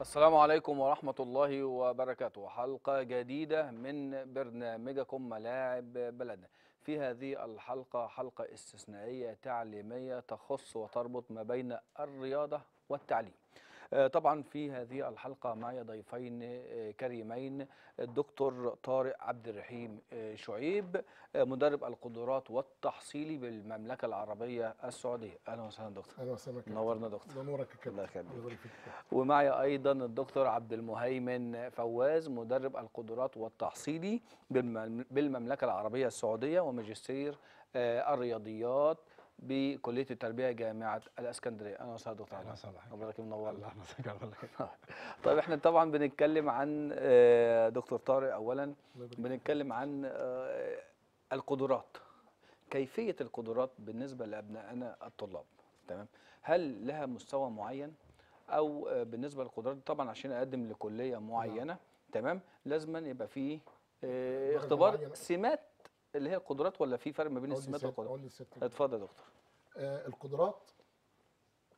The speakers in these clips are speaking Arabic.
السلام عليكم ورحمة الله وبركاته. حلقة جديدة من برنامجكم ملاعب بلدنا. في هذه الحلقة حلقة استثنائية تعليمية تخص وتربط ما بين الرياضة والتعليم. طبعا في هذه الحلقة معي ضيفين آه، كريمين الدكتور طارق عبد الرحيم آه، شعيب آه، مدرب القدرات والتحصيلي بالمملكة العربية السعودية. أهلا وسهلا دكتور. أهلا وسهلا. نورنا دكتور. نورك كابتن. الله يخليك. ومعي أيضا الدكتور عبد المهيمن فواز مدرب القدرات والتحصيلي بالمم- بالمملكة العربية السعودية وماجستير آه، الرياضيات. بكلية التربية جامعة الإسكندرية. أهلا وسهلا دكتور أهلا وسهلا. حضرتك. منور الله يحفظك طيب إحنا طبعا بنتكلم عن آه، دكتور طارق اولا. بنتكلم عن آه، القدرات. كيفية القدرات بالنسبة لأبنائنا الطلاب. تمام؟ هل لها مستوى معين؟ أو آه، بالنسبة للقدرات طبعا عشان أقدم لكلية معينة. تمام؟ لازما يبقى فيه اختبار. سمات اللي هي القدرات ولا في فرق ما بين السمات والقدرات. اتفضل يا دكتور. آه القدرات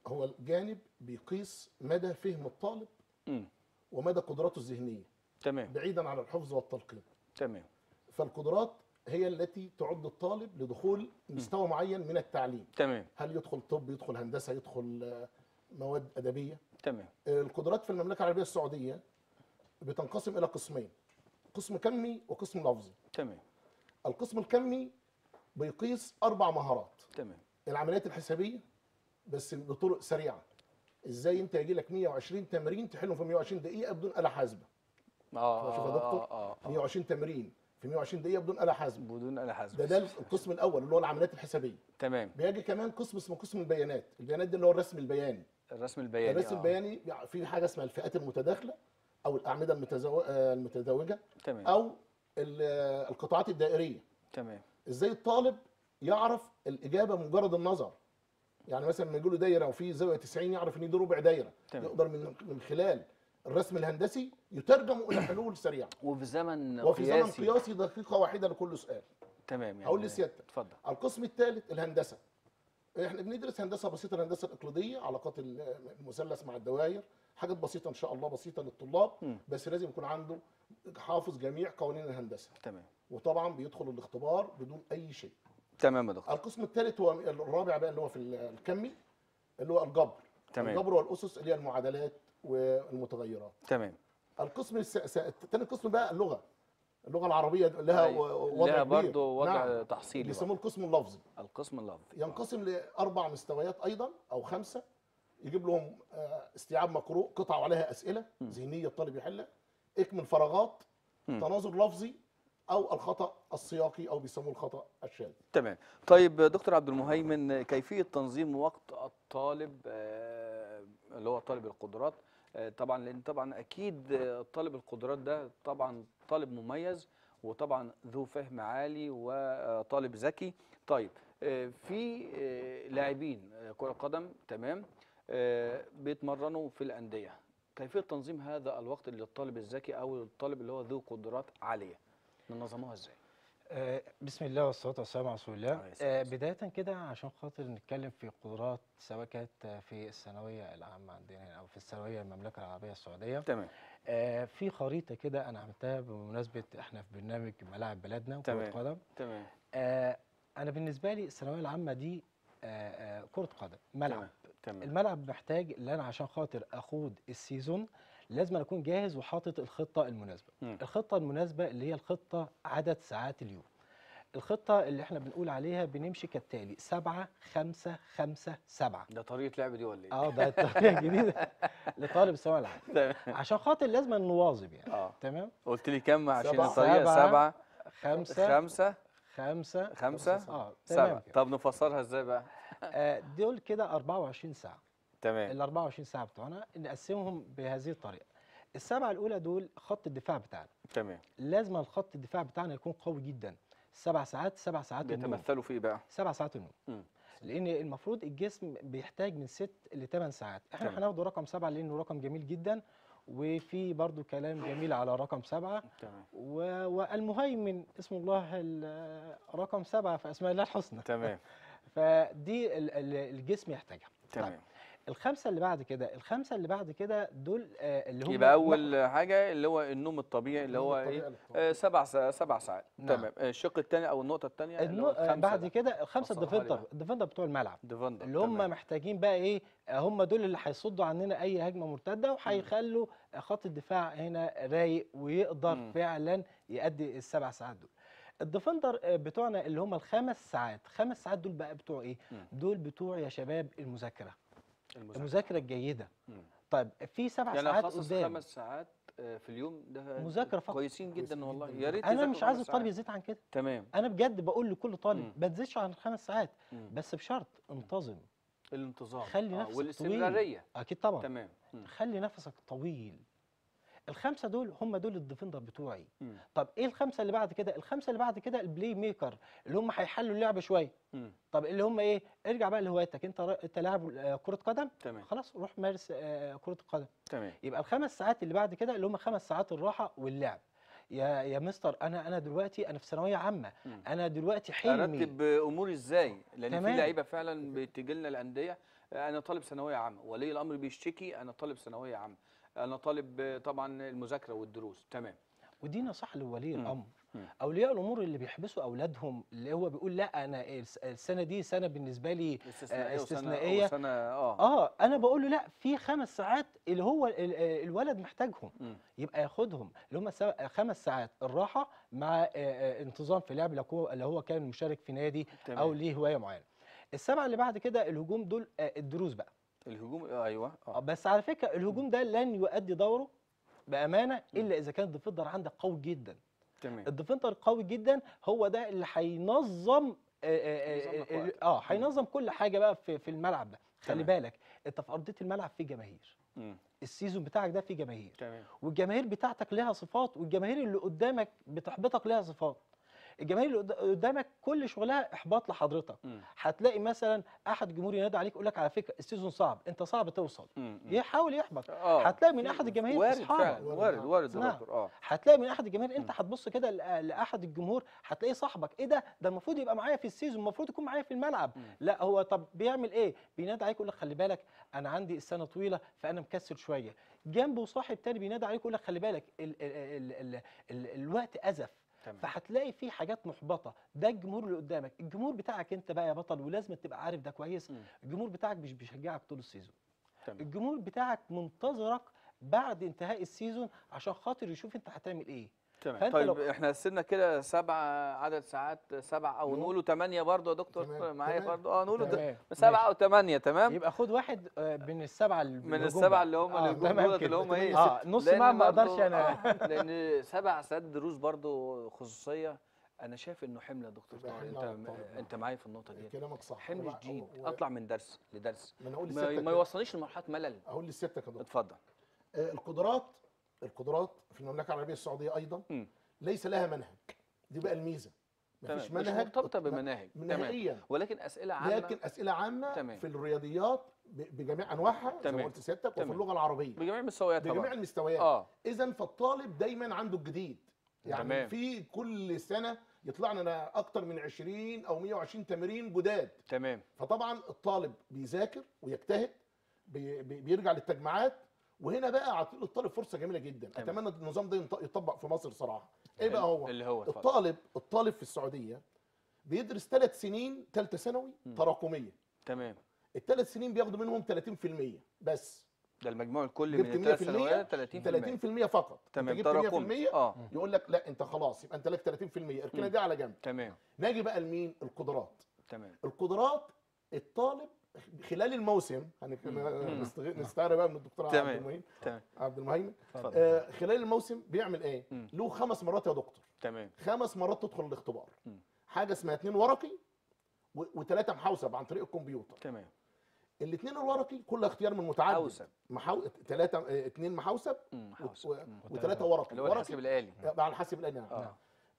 هو الجانب بيقيس مدى فهم الطالب امم ومدى قدراته الذهنية. تمام. بعيدا عن الحفظ والتلقين تمام. فالقدرات هي التي تعد الطالب لدخول مستوى معين من التعليم. تمام. هل يدخل طب يدخل هندسة يدخل آه، مواد أدبية؟ تمام. آه، القدرات في المملكة العربية السعودية بتنقسم إلى قسمين قسم كمي وقسم لفظي. تمام. القسم الكمي بيقيس أربع مهارات. تمام. العمليات الحسابية بس بطرق سريعة. إزاي أنت يجي لك 120 تمرين تحلهم في 120 دقيقة بدون آلة حاسبة؟ آه شوف يا آه، دكتور آه. آه 120 تمرين في 120 دقيقة بدون آلة حاسبة. بدون أنا حاسب ده ده القسم الأول اللي هو العمليات الحسابية. تمام. بيجي كمان قسم اسمه قسم البيانات. البيانات ده اللي هو الرسم البياني. الرسم البياني الرسم آه. البياني في حاجة اسمها الفئات المتداخلة أو الأعمدة المتزو... آه، المتزوجة تمام. أو آه، القطاعات الدائرية. تمام. إزاي الطالب يعرف الإجابة بمجرد النظر؟ يعني مثلا لما يجي له دايرة وفي زاوية 90 يعرف إن دي ربع دايرة. تمام. يقدر من من خلال الرسم الهندسي يترجم إلى حلول سريعة. وفي زمن وفي زمن قياسي. قياسي دقيقة واحدة لكل سؤال. تمام يعني هقول لسيادتك. اتفضل. القسم الثالث الهندسة. إحنا بندرس هندسة بسيطة الهندسة الإقليدية علاقات ال- المثلث مع الدوائر. حاجات بسيطة إن شاء الله بسيطة للطلاب مم. بس لازم يكون عنده حافظ جميع قوانين الهندسة تمام وطبعا بيدخل الاختبار بدون أي شيء تمام يا دكتور القسم الثالث هو الرابع بقى اللي هو في الكمي اللي هو الجبر تمام. الجبر والأسس اللي هي المعادلات والمتغيرات تمام القسم. الثاني قسم بقى اللغة اللغة العربية لها. و- وضع لها. برضه وضع نعم. تحصيلي بيسموه. القسم اللفظي القسم اللفظي ينقسم لأربع مستويات أيضا أو خمسة يجيب لهم آه، استيعاب مقروء قطع وعليها أسئلة ذهنيه الطالب يحلها اكمل فراغات. تناظر لفظي أو الخطأ السياقي أو بيسموه الخطأ الشاذ. تمام. طيب دكتور عبد المهيمن كيفية تنظيم وقت الطالب آه، اللي هو طالب القدرات؟ آه، طبعا لأن طبعا أكيد طالب القدرات ده طبعا طالب مميز وطبعا ذو فهم عالي وطالب ذكي. طيب في لاعبين كرة قدم تمام. بيتمرنوا في الأندية. كيفية تنظيم هذا الوقت للطالب الذكي أو الطالب اللي هو ذو قدرات عالية؟ ننظموها إزاي؟ آه، بسم الله والصلاة والسلام على رسول الله. آه،. بداية كده عشان خاطر نتكلم في قدرات سواء كانت آه، في الثانوية العامة عندنا هنا أو في الثانوية المملكة العربية السعودية. تمام. آه، في خريطة كده أنا عملتها بمناسبة إحنا في برنامج ملاعب بلدنا تمام. قدم. تمام. آه، أنا بالنسبة لي الثانوية العامة دي آه، آه، كرة قدم ملعب. تمام. تمام. الملعب محتاج إن أنا عشان خاطر أخوض السيزون لازم أكون جاهز وحاطط الخطة المناسبة. مم. الخطة المناسبة اللي هي الخطة عدد ساعات اليوم. الخطة اللي إحنا بنقول عليها بنمشي كالتالي سبعة خمسة خمسة سبعة. ده طريقة لعب دي ولا إيه؟ آه ده الطريقة الجديده لطالب الثانويه العامه تمام. عشان خاطر لازم نواظب يعني. آه. تمام؟ قلت لي كم عشان سبعة. سبعة خمسة خمسة. خمسة. خمسة؟ آه سبعة. تمام طب نفسرها إزاي بقى؟ آه دول كده 24 ساعة. تمام. ال 24 ساعة بتوعنا نقسمهم بهذه الطريقة. السبعة الأولى دول خط الدفاع بتاعنا. تمام. لازم الخط الدفاع بتاعنا يكون قوي جدا. سبع ساعات سبع ساعات النوم بيتمثلوا في إيه بقى؟ سبع ساعات النوم مم. لأن المفروض الجسم بيحتاج من ست لثمان ساعات. إحنا. هناخد رقم سبعة لأنه رقم جميل جدا. وفي برضو كلام جميل على رقم سبعة. تمام. و- والمهيمن اسم الله ال- رقم سبعة في أسماء الله الحسنى. تمام. فدي ال- ال- الجسم يحتاجها تمام الخمسة اللي بعد كده الخمسة اللي بعد كده دول آه، اللي هم يبقى أول حاجة اللي هو النوم الطبيعي اللي هو إيه. آه، سبع سا- سبع ساعات نعم. تمام آه، الشق الثاني أو النقطة الثانية النو... بعد كده الخمسة ال defender بقى. ال defender بتوع الملعب defender اللي هم تمام. محتاجين بقى إيه هم دول اللي هيصدوا عننا أي هجمة مرتدة وهيخلوا خط الدفاع هنا رايق ويقدر مم. فعلا يأدي السبع ساعات دول الديفندر آه، بتوعنا اللي هم الخمس ساعات. خمس ساعات دول بقى بتوع إيه؟ مم. دول بتوع يا شباب المذاكرة. المذاكرة. المذاكرة الجيدة. مم. طيب في سبع يعني ساعات أخصص قدام. خمس ساعات آه، في اليوم ده مذاكرة فقط. كويسين جدا والله. يا ريت أنا مش عايز الطالب. يزيد عن كده. تمام. أنا بجد بقول لكل طالب. ما تزيدش عن خمس ساعات. مم. بس بشرط انتظم. الانتظام. خلي آه، نفسك والاستمرارية. أكيد طبعا. تمام. مم. خلي نفسك طويل. الخمسة دول هم دول ال defender بتوعي. مم. طب إيه الخمسة اللي بعد كده؟ الخمسة اللي بعد كده ال playmaker اللي هم هيحلوا اللعبة شوية. طب اللي هم إيه؟ ارجع بقى لهوايتك أنت أنت لاعب آه، كرة قدم؟ تمام. خلاص روح مارس آه، كرة القدم. تمام. يبقى الخمس ساعات اللي بعد كده اللي هم خمس ساعات الراحة واللعب. يا يا مستر أنا أنا دلوقتي أنا في ثانوية عامة. أنا دلوقتي حلمي. أرتب أموري إزاي؟ لأن في تمام. لعيبة فعلا بتجي لنا الأندية. أنا طالب ثانوية عامة. ولي الأمر بيشتكي أنا طالب ثانوية عامة. أنا طالب آه، طبعا المذاكرة والدروس تمام ودي نصيحه لولي. الأمر. أولياء الأمور اللي بيحبسوا أولادهم اللي هو بيقول لا أنا الس- السنة دي سنة بالنسبة لي استثنائية وسنه استثنائية. وسنه آه آه أنا بقول له لا في خمس ساعات اللي هو ال- الولد محتاجهم. يبقى ياخدهم اللي هم خمس ساعات الراحة مع آه، آه، انتظام في لعب لو هو- اللي هو كان مشارك في نادي تمام. أو ليه هواية معينة السبعة اللي بعد كده الهجوم دول آه، الدروس بقى الهجوم آه، أيوه آه، آه بس على فكرة الهجوم ده لن يؤدي دوره بأمانة إلا إذا كان ال defender عندك قوي جدا. تمام. ال defender قوي جدا هو ده اللي هينظم آه، آه، آه،. آه هينظم كل حاجة بقى في في الملعب ده. خلي تمام. بالك أنت في أرضية الملعب فيه جماهير. مم. ال season بتاعك ده فيه جماهير. تمام. والجماهير بتاعتك لها صفات والجماهير اللي قدامك بتحبطك لها صفات. الجماهير اللي قد- قدامك كل شغلها إحباط لحضرتك. هتلاقي مثلا أحد جمهور ينادي عليك يقول لك على فكرة ال season صعب أنت صعب توصل. يحاول يحبط. آه هتلاقي من أحد الجماهير وارد فعلا وارد وارد نعم. آه. هتلاقي من أحد الجماهير أنت. هتبص كده لأحد الجمهور هتلاقيه صاحبك. إيه ده؟ ده المفروض يبقى معايا في ال season المفروض يكون معايا في الملعب. لا هو طب بيعمل إيه؟ بينادي عليك يقول لك خلي بالك أنا عندي السنة طويلة فأنا مكسل شوية. جنبه صاحب تاني بينادي عليك يقول لك خلي بالك ال ال ال ال ال الوقت أزف. تمام. فهتلاقي في حاجات محبطة. ده الجمهور اللي قدامك. الجمهور بتاعك انت بقى يا بطل ولازم تبقى عارف ده كويس. مم. الجمهور بتاعك مش بيشجعك طول ال season. تمام. الجمهور بتاعك منتظرك بعد انتهاء ال season عشان خاطر يشوف انت هتعمل إيه. تمام. طيب لو- إحنا قسمنا كده سبع عدد ساعات سبع أو. نقوله ثمانية برضه يا دكتور. معايا برضه؟ آه نقوله سبعة. أو ثمانية تمام؟ يبقى خد واحد آه، من السبعة اللي من السبعة. اللي هم آه، اللي هم إيه؟ آه نص ما أقدرش أنا. آه، لأن سبع ساعات دروس برضه خصوصية. أنا شايف إنه حمل يا دكتور طارق. أنت الطالب. أنت معايا في النقطة دي كلامك صح. حمل و- أطلع من درس لدرس. ما ما يوصلنيش لمرحلة ملل. أقول لسيادتك يا دكتور. اتفضل. آه، القدرات القدرات في المملكة العربية السعودية أيضا مم. ليس لها منهج. دي بقى الميزة. تمام. مفيش مش منهج مرتبطة لا، بمناهج. تمام. نهائيا. ولكن أسئلة عامة. لكن أسئلة عامة تمام. في الرياضيات بجميع أنواعها زي تمام. ما قلت سيادتك وفي تمام. اللغة العربية. بجميع المستويات بجميع طبعا المستويات. آه. اذا فالطالب دايما عنده الجديد. يعني تمام. في كل سنة يطلع لنا أكتر من 20 أو 120 تمرين جداد. تمام. فطبعا الطالب بيذاكر ويجتهد بي- بيرجع للتجمعات وهنا بقى اعطي للطالب فرصة جميلة جدا. تمام. أتمنى النظام ده يطبق في مصر صراحة. إيه بقى هو؟ اللي هو الطالب الطالب في السعودية بيدرس ثلاث سنين ثالثه ثانوي. تراكمية. تمام. الثلاث سنين بياخدوا منهم 30% بس. ده المجموع الكلي من الثلاث 100% سنوات 30% 30% فقط. تمام. 100% آه. يقول لك لا أنت خلاص يبقى أنت لك 30% اركنها. دي على جنب. تمام. ناجي بقى لمين؟ القدرات. تمام. القدرات الطالب خلال الموسم. نستغ- نستعير بقى من الدكتور عبد تمام. المهيم تمام. عبد المهيمن. آه خلال الموسم بيعمل إيه؟ مم. له خمس مرات يا دكتور. تمام. خمس مرات تدخل الاختبار. مم. حاجة اسمها اتنين ورقي وثلاثه محوسب عن طريق الكمبيوتر. تمام. الاثنين الورقي كل اختيار من متعدد. حوسب محو... ثلاثة اثنين محوسب مم، و- حوسب و- مم. وثلاثه ورقي. اللي هو الحاسب الآلي. على الحاسب الآلي نعم. آه.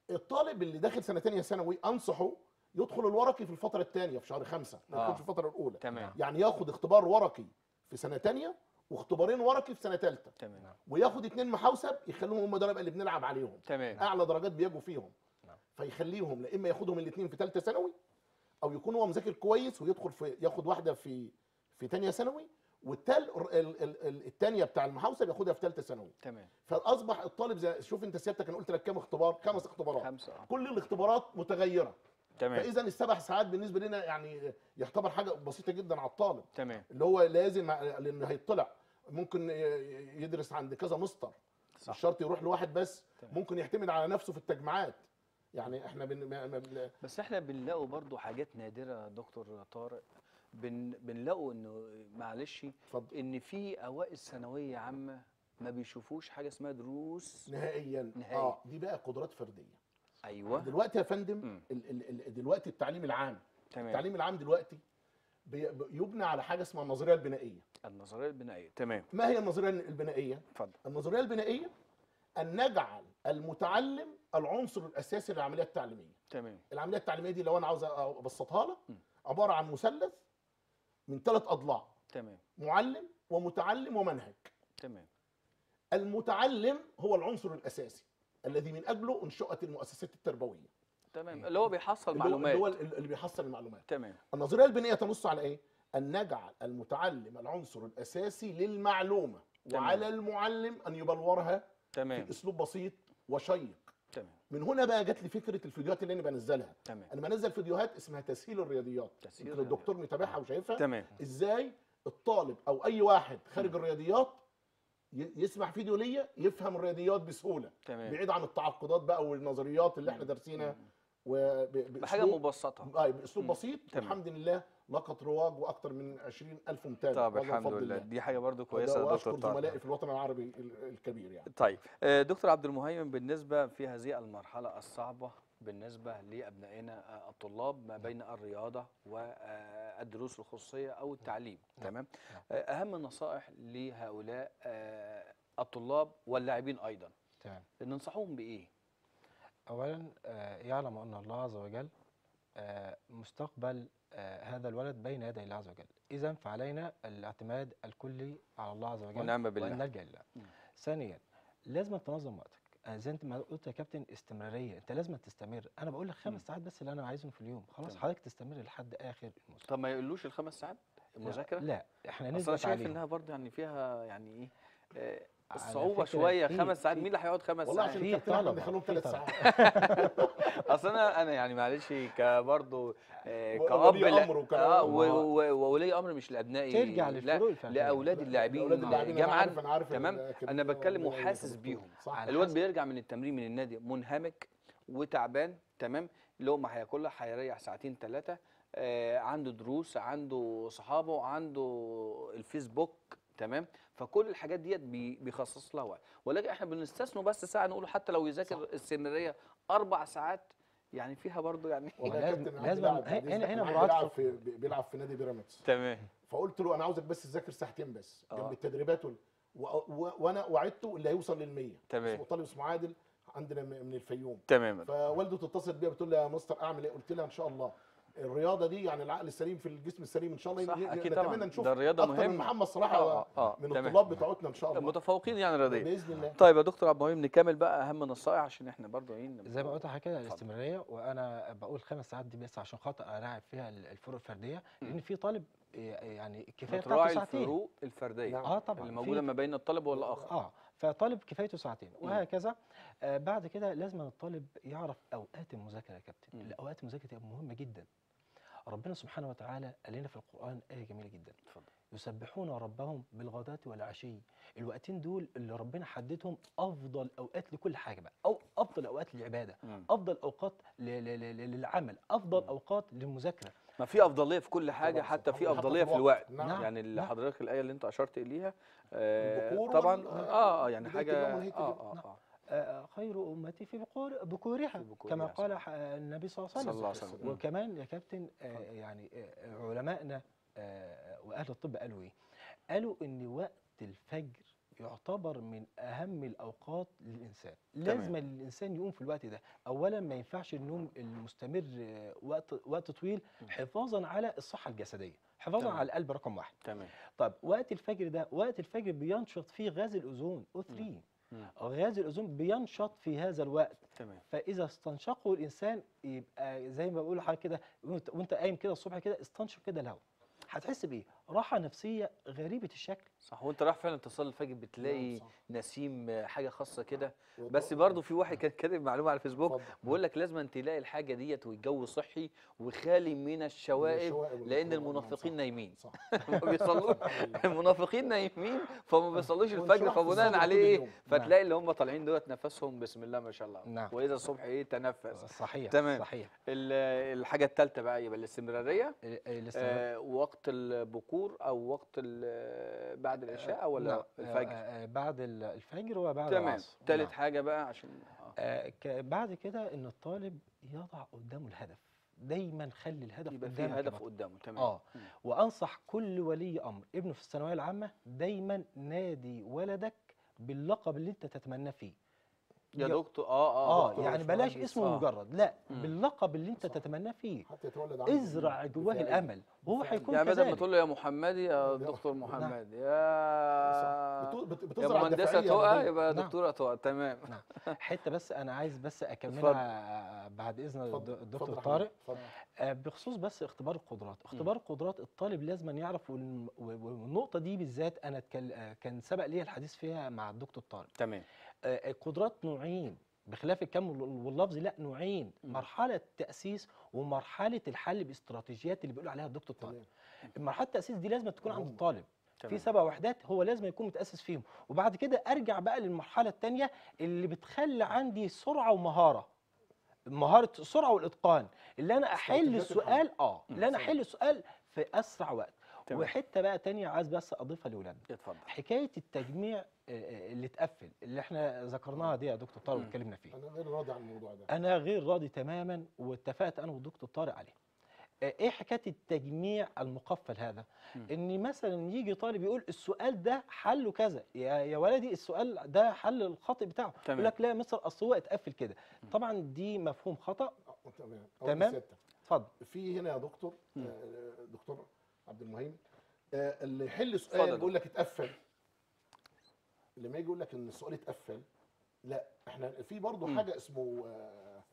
الطالب اللي داخل سنه ثانية ثانوي أنصحه يدخل الورقي في الفترة الثانية في شهر خمسة ما آه. يدخلش الفترة الأولى. تمام. يعني ياخد اختبار ورقي في سنة ثانية واختبارين ورقي في سنة ثالثه تمام. وياخد اثنين محوسب يخليهم هم دول بقى اللي بنلعب عليهم. تمام. أعلى درجات بيجوا فيهم. نعم. فيخليهم لا إما ياخدهم الاثنين في ثالثه ثانوي أو يكون هو مذاكر كويس ويدخل في ياخد واحدة في في ثانية ثانوي والتال ال- ال- ال- التانية بتاع المحاوسة بياخدها في ثالثه ثانوي. تمام. فأصبح الطالب زي شوف أنت سيادتك أنا قلت لك كام اختبار؟ خمس اختبارات. خمسة. آه كل الاختبارات متغيرة. تمام. فإذا السبع ساعات بالنسبة لنا يعني يعتبر حاجة بسيطة جدا على الطالب. تمام. اللي هو لازم لأنه هيطلع. ممكن يدرس عند كذا مستر. مش صح شرط يروح لواحد بس. تمام. ممكن يعتمد على نفسه في التجمعات. يعني إحنا بن... ما- ما. بس إحنا بنلاقوا برضو حاجات نادرة دكتور طارق. بن بنلاقوا إنه معلش إن في أوائل ثانوية عامة ما بيشوفوش حاجة اسمها دروس نهائيا. نهائي. آه دي بقى قدرات فردية. أيوه. دلوقتي يا فندم. ال... ال... ال... دلوقتي التعليم العام. تمام. التعليم العام دلوقتي. يبنى على حاجة اسمها النظرية البنائية. النظرية البنائية. تمام. ما هي النظرية البنائية؟ اتفضل. النظرية البنائية أن نجعل المتعلم العنصر الأساسي للعملية التعليمية. تمام. العملية التعليمية دي لو أنا عاوز أبسطها لك. عبارة عن مثلث من ثلاث أضلاع. تمام. معلم ومتعلم ومنهج. تمام. المتعلم هو العنصر الأساسي. الذي من اجله انشئت المؤسسات التربوية. تمام. اللي هو بيحصل اللي معلومات. هو اللي بيحصل المعلومات. تمام. النظرية البنائيه تنص على إيه؟ أن نجعل المتعلم العنصر الأساسي للمعلومة تمام. وعلى المعلم أن يبلورها في تمام أسلوب بسيط وشيق. تمام. من هنا بقى جت لي فكرة الفيديوهات اللي أنا بنزلها. تمام. أنا بنزل فيديوهات اسمها تسهيل الرياضيات. تسهيل الدكتور متابعها وشايفها. تمام. إزاي الطالب أو أي واحد خارج الرياضيات يسمع فيديو ليا يفهم الرياضيات بسهولة. تمام. بعيد عن التعقدات بقى والنظريات اللي إحنا. دارسينها بحاجة مبسطة. آه بأسلوب. بسيط. تمام. والحمد لله لقت رواج وأكثر من 20000 متابع طب وهذا الحمد لله. الله. دي حاجة برضو كويسة يا دكتور طارق. زملائي في الوطن العربي ال- الكبير يعني. طيب آه، دكتور عبد المهيمن بالنسبة في هذه المرحلة الصعبة بالنسبة لأبنائنا آه، الطلاب ما بين الرياضة والدروس الخصوصية أو التعليم. نعم. تمام؟ نعم. أهم النصائح لهؤلاء آه، الطلاب واللاعبين أيضا. تمام. ننصحهم بإيه؟ اولا آه، يعلم أن الله عز وجل آه، مستقبل هذا الولد بين يدي الله عز وجل. اذا فعلينا الاعتماد الكلي على الله عز وجل ونعم بالله. نلجأ لله. ثانيا لازم تنظم وقتك. زي انت ما قلت يا كابتن استمرارية. انت لازم تستمر. أنا بقول لك. خمس ساعات بس اللي أنا عايزهم في اليوم. خلاص. حضرتك تستمر لحد آخر الموسم طب ما يقولوش الخمس ساعات؟ المذاكره لا إحنا أصل أنا نثبت شايف عليهم. إنها برضه يعني فيها يعني إيه آه، الصعوبه فكرة شوية. خمس ساعات مين اللي هيقعد خمس والله ساعات؟ عشان في الكابتن أحمد في ثلاث. ساعات. اصل أنا أنا يعني معلش كبرضه ولي كأب لا-. آه و- وولي أمر مش لأبنائي ترجع للفروق لأولاد اللاعبين عارف تمام؟ أنا بتكلم وحاسس بيهم. الواد. بيرجع من التمرين من النادي منهمك وتعبان تمام؟ لقمه هياكلها هيريح ساعتين ثلاثة آه عنده دروس عنده صحابه عنده الفيسبوك تمام؟ فكل الحاجات ديت بي- بيخصص لها وقت. ولكن إحنا بنستثنوا بس ساعة نقول حتى لو يذاكر السيناريه أربع ساعات يعني فيها برضو يعني لازم- لازم- هنا- هنا بيلعب في بيلعب في نادي بيراميدز. تمام. فقلت له أنا عاوزك بس تذاكر ساعتين بس آه. جنب التدريبات. وأنا وعدته اللي هيوصل لل 100 تمام. اسمه طالب اسمه عادل عندنا من الفيوم. تماما فوالده تتصل بيا بتقول لي يا مستر أعمل إيه؟ قلت لها إن شاء الله. الرياضة دي يعني العقل السليم في الجسم السليم إن شاء الله صح، أكيد طبعاً. نشوف ده الرياضة أكتر من. محمد صلاح آه، آه، من تمام. الطلاب بتوعتنا إن شاء الله متفوقين يعني رياضيا بإذن الله طيب يا دكتور عبد المهيم نكمل بقى أهم النصائح عشان إحنا برضو إيه زي ما قلت لحضرتك كده اتفضل. الاستمرارية وأنا بقول خمس ساعات دي بس عشان خاطر ألاعب فيها الفروق الفردية لأن في طالب يعني الكفايه بتاعته ساعتين الفروق الفردية نعم. آه طبعا اللي موجودة ما بين الطالب والآخر آه فطالب كفايته ساعتين. وهكذا آه بعد كده لازم الطالب يعرف أوقات المذاكرة يا كابتن مم. الأوقات المذاكرة دي مهمة جدا ربنا سبحانه وتعالى قال لنا في القرآن آية جميلة جدا اتفضل يسبحون ربهم بالغداة والعشي الوقتين دول اللي ربنا حددهم أفضل أوقات لكل حاجة بقى أو أفضل أوقات للعبادة مم. أفضل أوقات ل- ل- ل- للعمل أفضل مم. أوقات للمذاكرة ما في أفضلية في كل حاجة حتى في أفضلية في الوقت. نعم. يعني اللي نعم. حضرتك الآية اللي أنت أشرت إليها آه طبعا وال- آه يعني حاجة آه اليوم. آه آه آه، خير أمتي في بكور بكورها في بكورها، كما. قال النبي صلى الله عليه وسلم. وكمان يا كابتن آه،. يعني آه، علمائنا آه، وأهل الطب قالوا إيه قالوا إن وقت الفجر يعتبر من أهم الأوقات للإنسان. لازم الإنسان يقوم في الوقت ده. اولا ما ينفعش النوم المستمر آه، وقت وقت طويل. حفاظا على الصحة الجسدية حفاظا تمام. على القلب رقم واحد. تمام. طب وقت الفجر ده وقت الفجر بينشط فيه غاز الأوزون O3 مم. غاز الأوزون بينشط في هذا الوقت. تمام. فإذا استنشقه الإنسان يبقى زي ما بقول لحضرتك كده وأنت قايم كده الصبح كده استنشق كده الهواء. هتحس بإيه؟ راحة نفسية غريبة الشكل. صح وانت رايح فعلا تصلي الفجر بتلاقي نعم،. نسيم آه، حاجة خاصة كده. وط- بس برضه في واحد كان كاتب معلومة على الفيسبوك. بيقول لك لازم تلاقي الحاجة ديت والجو صحي وخالي من الشوائب لأن نعم، المنافقين صح. نايمين. صح. ما بيصلوش. المنافقين نايمين فما بيصلوش الفجر فبناء عليه إيه. فتلاقي اللي هم طالعين دولت نفسهم بسم الله ما شاء الله. نعم. وإذا الصبح إيه تنفس. صحيح تمام. صحيح. ال- الحاجة الثالثه بقى يبقى الاستمرارية. ال- الاستمرار- آه وقت البكور أو وقت ال- بعد العشاء ولا نعم، الفجر آه، آه، بعد ال- الفجر وبعد تمام العصر ثالث نعم. حاجة بقى عشان آه. آه، بعد كده إن الطالب يضع قدامه الهدف دايما خلي الهدف يبقى في قدامك هدف. قدامه تمام آه. وأنصح كل ولي أمر ابنه في الثانوية العامة دايما نادي ولدك باللقب اللي أنت تتمناه فيه يا دكتور آه آه آه دكتور يعني بلاش اسمه آه. مجرد لا مم. باللقب اللي انت. تتمناه فيه ازرع جواه. الأمل وهو. هيكون يعني بدل ما تقول له يا محمدي يا نعم. دكتور محمد صح. يا يا بتزرع مهندسة تقى. يبقى نعم. دكتورة تقى تمام حتة بس أنا عايز بس. أكملها بعد إذن الدكتور طارق. آه، بخصوص بس اختبار القدرات اختبار القدرات الطالب لازم يعرف والنقطه دي بالذات أنا آه، كان سبق لي الحديث فيها مع الدكتور طارق تمام آه، القدرات نوعين بخلاف الكم وال- واللفظ لا نوعين. مرحلة تأسيس ومرحلة الحل باستراتيجيات اللي بيقول عليها الدكتور طارق تمام. مرحلة التأسيس دي لازم تكون عند. الطالب في سبع وحدات هو لازم يكون متأسس فيهم وبعد كده أرجع بقى للمرحلة الثانية اللي بتخلي عندي سرعة ومهارة مهارة السرعة والإتقان اللي أنا أحل السؤال آه. اللي أنا. أحل السؤال في أسرع وقت تمام. وحتة بقى تانية عايز بس أضيفها لأولادنا. اتفضل. حكاية التجميع آه، آه، اللي اتقفل اللي إحنا ذكرناها دي يا دكتور طارق. واتكلمنا فيه أنا غير راضي عن الموضوع ده. أنا غير راضي تماما واتفقت أنا والدكتور طارق عليه. آه، إيه حكاية التجميع المقفل هذا؟ مم. إن مثلا يجي طالب يقول السؤال ده حله كذا. يا يا ولدي السؤال ده حل الخطأ بتاعه. تمام. يقول لك لا يا مستر أصل هو اتقفل كده. طبعا دي مفهوم خطأ. تمام. تمام. اتفضل. في هنا يا دكتور مم. دكتور عبد المهيمن آه، اللي يحل. سؤال يقول لك اتقفل. لما يجي يقول لك إن السؤال اتقفل لا إحنا في برضه. حاجة اسمه آه،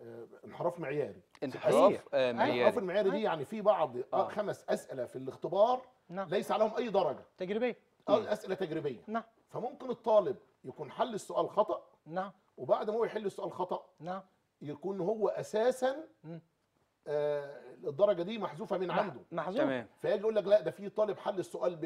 آه، انحراف معياري. انحراف آه الانحراف معياري. المعياري دي يعني في بعض آه. خمس أسئلة في الاختبار نعم. ليس عليهم أي درجة. تجريبية. آه، أسئلة تجريبية. نعم. فممكن الطالب يكون حل السؤال خطأ نعم. وبعد ما هو يحل السؤال خطأ نعم. يكون هو أساسا مم. آه الدرجة دي محذوفة من عنده. محظوظ تمام. فيجي يقول لك لا ده في طالب حل السؤال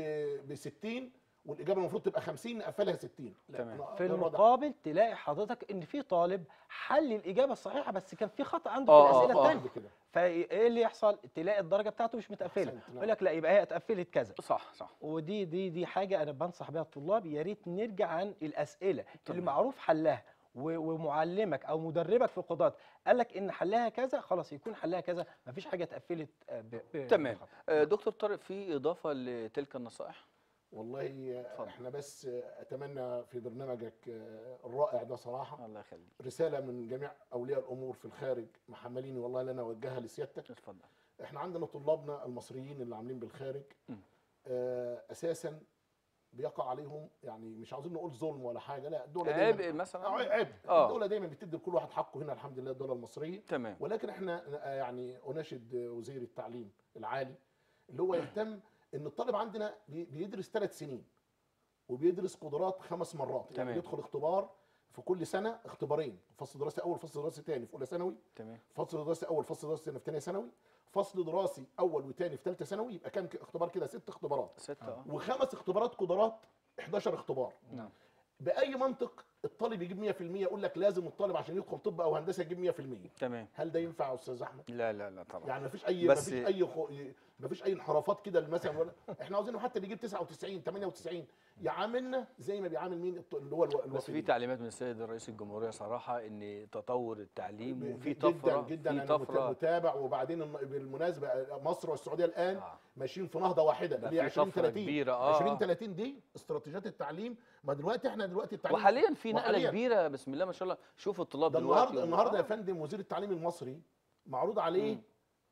ب 60 والإجابة المفروض تبقى 50 نقفلها 60 لا تمام. في ده. المقابل تلاقي حضرتك إن في طالب حل الإجابة الصحيحة بس كان في خطأ عنده آه، في آه، الأسئلة آه. الثانية بعد كده. فإيه اللي يحصل؟ تلاقي الدرجة بتاعته مش متقفلة. نعم. يقول لك لا يبقى هي اتقفلت كذا. صح صح. ودي دي دي حاجة أنا بنصح بيها الطلاب يا ريت نرجع عن الأسئلة اللي تمام. معروف حلها. ومعلمك أو مدربك في القضاء قال لك إن حلها كذا خلاص يكون حلها كذا مفيش حاجة اتقفلت آه، ب- ب- تمام. آه دكتور طارق في إضافة لتلك النصائح؟ والله اتفضل. إحنا بس أتمنى في برنامجك آه، الرائع ده صراحة. الله يخليك. رسالة من جميع أولياء الأمور في الخارج محملين والله لنا اوجهها لسيادتك. اتفضل. إحنا عندنا طلابنا المصريين اللي عاملين بالخارج. م. أساسا بيقع عليهم يعني مش عاوزين نقول ظلم ولا حاجة لا الدولة دايما مثلا؟ آه، عيب. آه. الدولة دايما بتدي لكل واحد حقه هنا الحمد لله الدولة المصرية. تمام. ولكن إحنا آه، يعني أناشد وزير التعليم العالي اللي هو يهتم إن الطالب عندنا بي- بيدرس ثلاث سنين وبيدرس قدرات خمس مرات. تمام. يعني يدخل اختبار في كل سنة اختبارين فصل دراسي أول فصل دراسي ثاني في أولى ثانوي. تمام. فصل دراسي أول فصل دراسي ثاني في ثانية ثانوي. فصل دراسي أول وثاني في ثالثه ثانوي يبقى كام اختبار كده؟ ست اختبارات. ستة آه. وخمس اختبارات قدرات 11 اختبار. نعم. بأي منطق الطالب يجيب 100% يقول لك لازم الطالب عشان يدخل طب أو هندسة يجيب 100% تمام. هل ده ينفع يا أستاذ أحمد؟ لا لا لا طبعا. يعني مفيش اي بس- مفيش أي خو... مفيش أي انحرافات كده مثلا ولا إحنا عاوزينه حتى اللي يجيب 99 98 يعاملنا زي ما بيعامل مين؟ اللي هو الو- بس في. تعليمات من السيد رئيس الجمهورية صراحة إن تطور التعليم وفي جدا طفرة جدا. في أنا طفرة. متابع وبعدين الم- بالمناسبة مصر والسعودية الآن آه. ماشيين في نهضة واحدة ده اللي هي في 20 طفرة 30 كبيرة، آه، 20 آه. 30 دي استراتيجيات التعليم. ما دلوقتي إحنا دلوقتي التعليم وحاليا في نقله. كبيرة بسم الله ما شاء الله شوف الطلاب ده دلوقتي النهارده النهارده يا. فندم وزير التعليم المصري معروض عليه مم.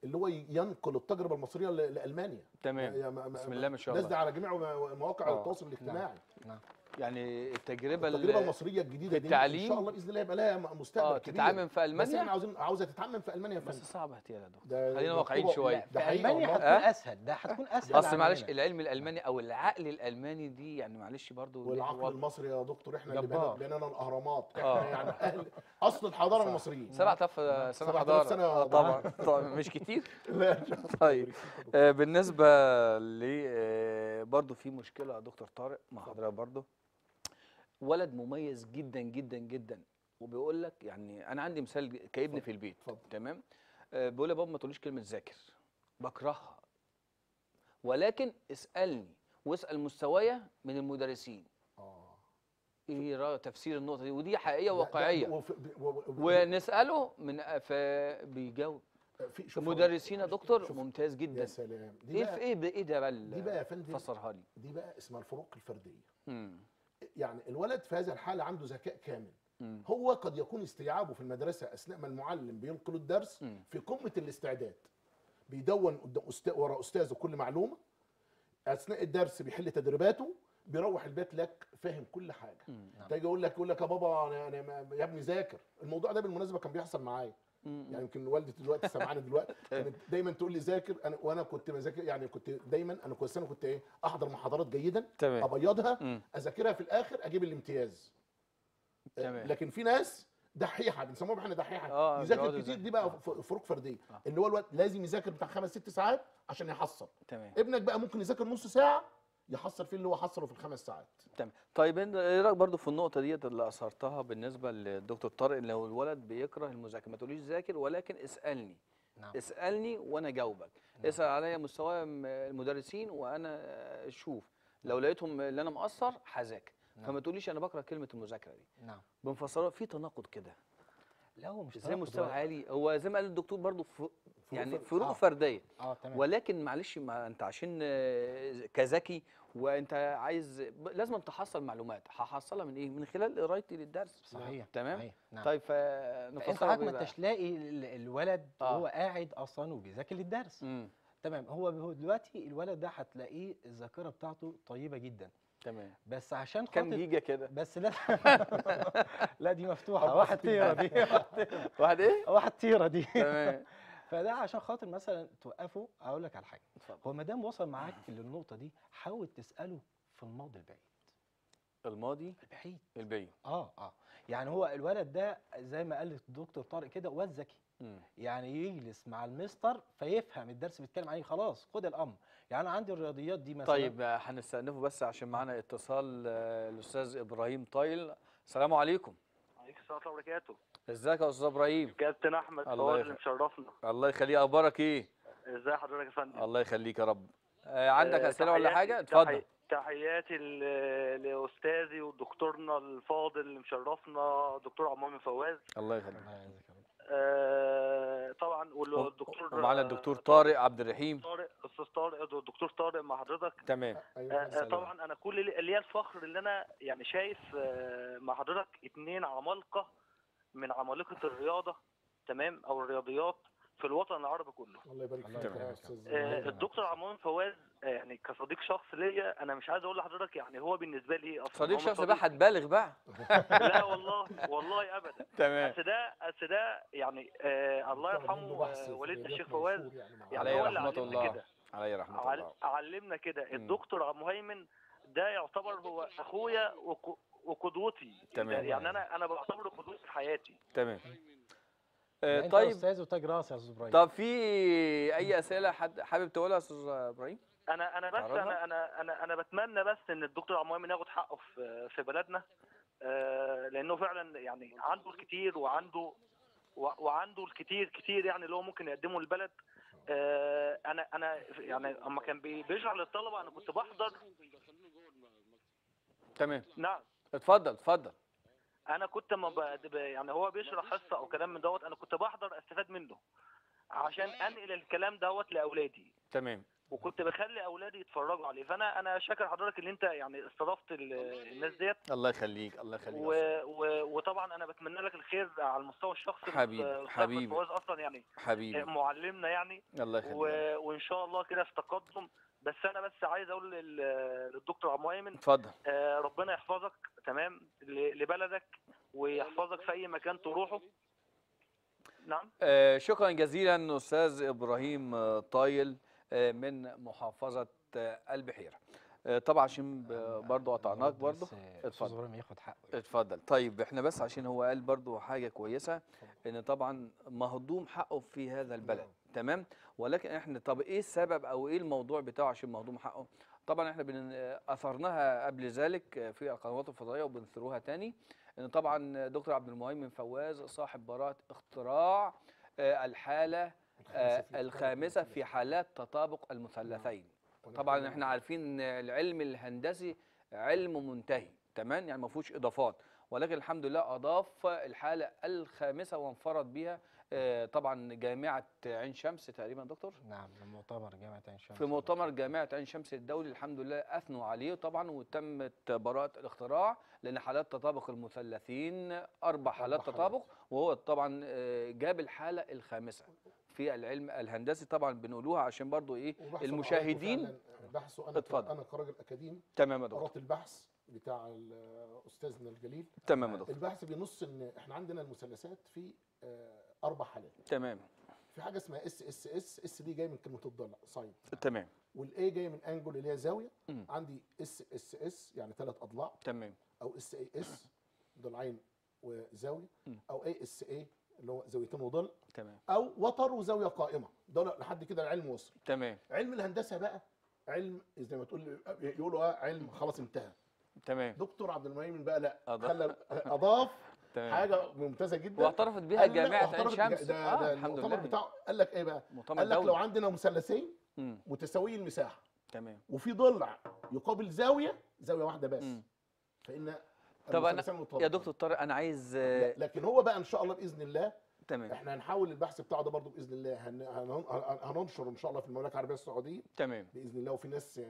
اللي هو ينقل التجربة المصرية لألمانيا تمام بسم الله ما شاء الله على جميع مواقع آه. التواصل الاجتماعي نعم يعني التجربة التجربة ال- المصرية الجديدة دي ان التعليم؟ شاء الله بإذن الله يبقى لها مستقبل آه كبير تتعامل في بس المانيا إحنا عاوزين عاوزة تتعمم في ألمانيا يا بس صعبه يا دكتور ده خلينا واقعيين شوية ده حقيقة ألمانيا. هتكون أه؟ أسهل ده هتكون أسهل اصل معلش. العلم الألماني أو العقل الألماني دي يعني معلش برضو والعقل. المصري يا دكتور إحنا اللي جبار. بنينا بنينا الأهرامات آه. إحنا يعني أهل أصل الحضارة. المصريين 7000 سنة 7000 حضارة سنة آه طبعا طبعا مش كتير لا طيب آه، بالنسبة ل آه، برضو في مشكلة يا دكتور طارق مع حضرتك برضو. ولد مميز جدا جدا جدا. وبيقول لك يعني أنا عندي مثال كابن في البيت. اتفضل. تمام؟ آه، بيقول يا بابا ما تقوليش كلمة ذاكر. بكرهها. ولكن اسألني واسأل مستوايا من المدرسين. آه. إيه رايك تفسير النقطة دي؟ ودي حقيقية واقعية. ونسأله من فبيجاوب في شوف مدرسين يا دكتور شوف- ممتاز يا جدا. سلام. دي إيه بقى إيه إيه ده بقى دي بقى يا فندم؟ فسرها لي؟ دي بقى اسمها الفروق الفردية. مم. يعني الولد في هذه الحالة عنده ذكاء كامل. مم. هو قد يكون استيعابه في المدرسة أثناء ما المعلم بينقل الدرس مم. في قمة الاستعداد. بيدون قدام أستا- ورا أستاذه كل معلومة. أثناء الدرس بيحل تدريباته. بيروح البيت لك فاهم كل حاجة. مم. تيجي يقول لك يقول لك يا بابا أنا يا ابني ذاكر. الموضوع ده بالمناسبة كان بيحصل معايا. يعني يمكن والدتي دلوقتي سامعاني دلوقتي كانت دايما تقول لي ذاكر أنا وأنا كنت بذاكر يعني كنت دايما أنا كنت أنا كنت إيه أحضر محاضرات جيدا تمام أبيضها مم. أذاكرها في الآخر أجيب الامتياز تمام. لكن في ناس دحيحة بنسموهم إحنا دحيحة آه، يذاكر كتير. دي بقى آه. فروق فردية آه. اللي هو الوقت لازم يذاكر بتاع خمس ست ساعات عشان يحصل تمام ابنك بقى ممكن يذاكر نص ساعة يحصل فيه اللي هو حصله في الخمس ساعات. تمام. طيب انت إيه رأيك برضو في النقطة ديت اللي أثرتها بالنسبة للدكتور طارق لو الولد بيكره المذاكرة؟ ما تقوليش ذاكر ولكن اسألني. نعم. اسألني وأنا أجاوبك. نعم. اسأل عليا مستوى المدرسين وأنا أشوف. لو لقيتهم اللي أنا مقصر هذاكر نعم. فما تقوليش أنا بكره كلمة المذاكرة دي. نعم. بنفسرها في تناقض كده. لا هو مش زي مستوى عالي؟ هو زي ما قال الدكتور برضو ف... يعني فروق- آه. فردية. آه تمام. ولكن معلش ما انت عشان آه، كذكي وانت عايز لازم تحصل معلومات. هحصلها من إيه؟ من خلال قرايتي للدرس صحيح تمام؟ صحيح. نعم. طيب فنفسرها حضرتك ما انتش لاقي ال- الولد آه. وهو قاعد أصلا وبيذاكر للدرس. امم تمام. هو هو دلوقتي الولد ده هتلاقيه الذاكرة بتاعته طيبة جدا. تمام. بس عشان كام خاطر جيجا كده؟ بس لا لا دي مفتوحة. واحد تيرا دي. واحد إيه؟ واحد تيرا دي. تمام. فده عشان خاطر مثلا توقفه. أقول لك على حاجة. اتفضل. هو ما دام وصل معاك للنقطه دي حاول تسأله في الماضي البعيد. الماضي؟ البعيد. البي آه آه. يعني هو الولد ده زي ما قال الدكتور طارق كده واد ذكي. يعني يجلس مع المستر فيفهم الدرس بيتكلم عن إيه خلاص خد الأمر. يعني أنا عندي الرياضيات دي مثلا. طيب هنستأنفه بس عشان معانا اتصال آه، الأستاذ إبراهيم طايل. السلام عليكم. عليكم السلام ورحمة الله وبركاته. ازيك يا أستاذ إبراهيم؟ كابتن أحمد يخ- اللي مشرفنا. الله يخليك أخبارك إيه؟ ازي حضرتك يا فندم؟ الله يخليك يا رب. آه، عندك آه، أسئلة ولا حاجة؟ اتفضل. تحي- تحياتي لأستاذي ودكتورنا الفاضل اللي مشرفنا دكتور عمام فواز. الله يخليك. الله يعزك يا رب. آه، طبعا والدكتور ومعانا الدكتور طارق عبد الرحيم. طارق أستاذ طارق الدكتور طارق مع حضرتك. تمام. أيوه آه، آه، سلام. طبعا أنا كل اللي ليا الفخر اللي أنا يعني شايف آه، مع حضرتك اتنين عمالقه من عمالقة الرياضة تمام أو الرياضيات في الوطن العربي كله الله يبارك فيك يا. أستاذ آه،. الدكتور عمران فواز آه، يعني كصديق شخص ليا أنا مش عايز أقول لحضرتك يعني هو بالنسبة لي أصلا صديق شخص بقى هتبالغ بقى لا والله والله ابدا تمام بس ده بس ده يعني آه الله يرحمه آه، والدنا الشيخ فواز يعني عليه هو اللي رحمة علمنا الله. كده عليه رحمة الله علمنا كده. الدكتور مهيمن ده يعتبر هو أخويا وقدوتي تمام. يعني أنا أنا بعتبره قدوتي في حياتي. تمام. يعني آه، أنت طيب. أستاذ وتاج راس يا أستاذ إبراهيم. طب في أي أسئلة حد حابب تقولها يا أستاذ إبراهيم؟ أنا أنا بس؟ أنا أنا أنا أنا بتمنى بس إن الدكتور عبد المؤمن ياخد حقه في في بلدنا. آه، لأنه فعلا يعني عنده الكتير وعنده وعنده الكتير كتير يعني اللي هو ممكن يقدمه للبلد. آه، أنا أنا يعني أما كان بي- بيشرح للطلبة أنا كنت بحضر. تمام. نعم. اتفضل اتفضل. أنا كنت ما ب... يعني هو بيشرح حصه أو كلام من دوت أنا كنت بحضر أستفاد منه عشان أنقل الكلام دوت لأولادي. تمام. وكنت بخلي أولادي يتفرجوا عليه. فأنا أنا شاكر حضرتك ان أنت يعني استضفت ال- الناس ديت. الله يخليك الله يخليك و... و... وطبعا أنا بتمنى لك الخير على المستوى الشخصي. حبيبي، حبيبي. فواز أصلا يعني حبيبي. معلمنا يعني. الله يخليك و... وإن شاء الله كده في تقدم بس أنا بس عايز أقول لل- للدكتور عبد المهيمن اتفضل. آه، ربنا يحفظك تمام لبلدك ويحفظك في أي مكان تروحه. نعم. آه، شكرا جزيلا أستاذ إبراهيم آه، طايل آه، من محافظة آه، البحيرة. آه، طبعا عشان ب- برضو قطعناك برضو بس اتفضل. إبراهيم ياخد حقه. اتفضل. طيب إحنا بس عشان هو قال برضو حاجة كويسة إن طبعا مهضوم حقه في هذا البلد. تمام؟ ولكن إحنا طب إيه السبب أو إيه الموضوع بتاعه عشان مهضوم حقه؟ طبعا إحنا بن... أثرناها قبل ذلك في القنوات الفضائية وبنثروها تاني إن طبعا دكتور عبد المهيمن فواز صاحب براءة اختراع آه، الحالة آه، الخامسة في حالات تطابق المثلثين. طبعا إحنا عارفين إن العلم الهندسي علم منتهي تمام؟ يعني ما فيهوش إضافات. ولكن الحمد لله أضاف الحالة الخامسة وانفرد بها طبعا جامعة عين شمس تقريبا يا دكتور؟ نعم مؤتمر جامعة عين شمس. في مؤتمر جامعة عين شمس الدولي الحمد لله أثنوا عليه طبعا وتمت براءة الاختراع لأن حالات تطابق المثلثين أربع حالات. تطابق وهو طبعا آه، جاب الحالة الخامسة في العلم الهندسي طبعا بنقولوها عشان برضو إيه المشاهدين بحثه أنا اتفضل. أنا كراجل أكاديمي. تمام يا دكتور. قرأت البحث بتاع استاذنا الجليل. تمام يا دكتور. البحث بينص إن إحنا عندنا المثلثات في آه، أربع حالات. تمام. في حاجة اسمها S S S ال S دي جاي من كلمة الضلع side تمام. وال A جاي من angle اللي هي زاوية. مم. عندي S S S يعني ثلاث أضلاع. تمام. أو S A S ضلعين وزاوية. مم. أو A S A اللي هو زاويتين وضلع تمام. أو وتر وزاوية قائمة. ده لحد كده العلم وصل. تمام. علم الهندسة بقى علم زي ما تقول يقولوا آه علم خلاص انتهى. تمام. دكتور عبد المهيمن بقى لا. أضاف. خلى أضاف. تمام حاجة ممتازة جدا. واعترفت لا، جامعه عين شمس. ده, ده الحمد المؤتمر لله بتاعه قال لك إيه بقى؟ قال لك لو عندنا مثلثين مم. متساوي المساحة تمام. وفي ضلع يقابل زاوية زاوية واحدة بس. مم. فإن طب أنا يا. دكتور طارق أنا عايز آه، لكن هو بقى إن شاء الله بإذن الله تمام. إحنا هنحاول البحث بتاعه ده برضه بإذن الله. هن- هن- هن- هننشر إن شاء الله في المملكة العربية السعودية. تمام. بإذن الله. وفي ناس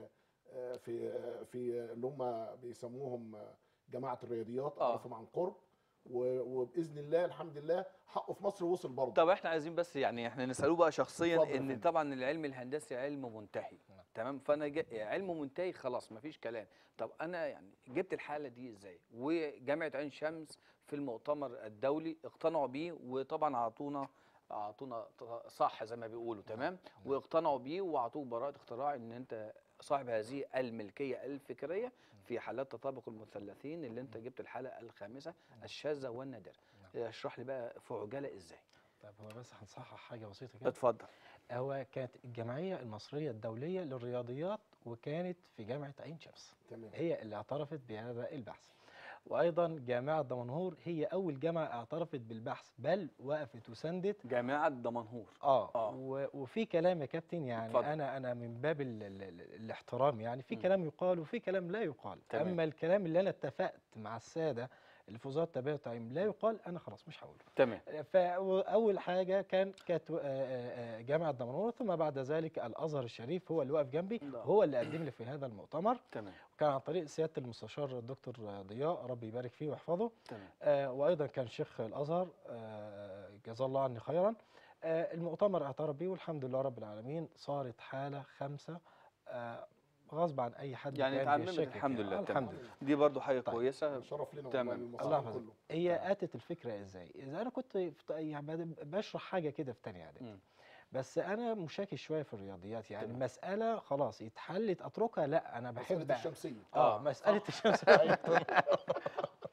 آه، في آه، في اللي هم بيسموهم آه، جماعة الرياضيات آه. أعرفهم عن قرب. وبإذن الله الحمد لله حقه في مصر وصل برضه طب إحنا عايزين بس يعني إحنا نسألوه بقى شخصيا إن. طبعا العلم الهندسي علم منتهي نعم. تمام فأنا. علم منتهي خلاص مفيش كلام طب أنا يعني جبت الحالة دي إزاي وجامعة عين شمس في المؤتمر الدولي اقتنعوا بيه وطبعا أعطونا أعطونا صح زي ما بيقولوا تمام واقتنعوا بيه واعطوك براءة اختراع إن أنت صاحب هذه الملكية الفكرية في حالات تطابق المثلثين اللي انت جبت الحالة الخامسة الشاذة والنادرة. اشرح لي بقى في عجاله إزاي. طب هو بس هنصحح حاجة بسيطة كده. اتفضل. هو كانت الجمعية المصرية الدولية للرياضيات وكانت في جامعة عين شمس. تمام. هي اللي اعترفت بهذا البحث. وأيضا جامعة دمنهور هي أول جامعة اعترفت بالبحث بل وقفت وسندت جامعة دمنهور آه, آه. وفي كلام يا كابتن يعني اتفضل. أنا أنا من باب ال ال ال الاحترام يعني في. كلام يقال وفي كلام لا يقال تمام. أما الكلام اللي أنا اتفقت مع السادة اللي في وزاره التربيه والتعليم لا يقال أنا خلاص مش هقوله. تمام. فاول حاجة كان كانت آه، آه، آه، جامعة دمنهور ثم بعد ذلك الأزهر الشريف هو اللي واقف جنبي نعم. هو اللي قدم لي في هذا المؤتمر. تمام. كان عن طريق سيادة المستشار الدكتور ضياء ربي يبارك فيه ويحفظه. تمام. آه، وأيضا كان شيخ الأزهر آه، جزاه الله عني خيرا. آه، المؤتمر اعترف به والحمد لله رب العالمين صارت حالة خمسة آه، غصب عن أي حد يعني اتعممت الحمد فيها. لله آه، تمام. الحمد لله. دي برضو حاجة طيب. كويسة. شرف لنا تمام. الله هي أتت الفكرة إزاي؟ إذا أنا كنت في- يعني بشرح حاجة كده في تانية اعدادي مم. بس أنا مشاكل شوية في الرياضيات يعني. تمام. مسألة خلاص اتحلت أتركها لأ أنا بحب مسألة الشمسية. آه آه، مسألة الشمس.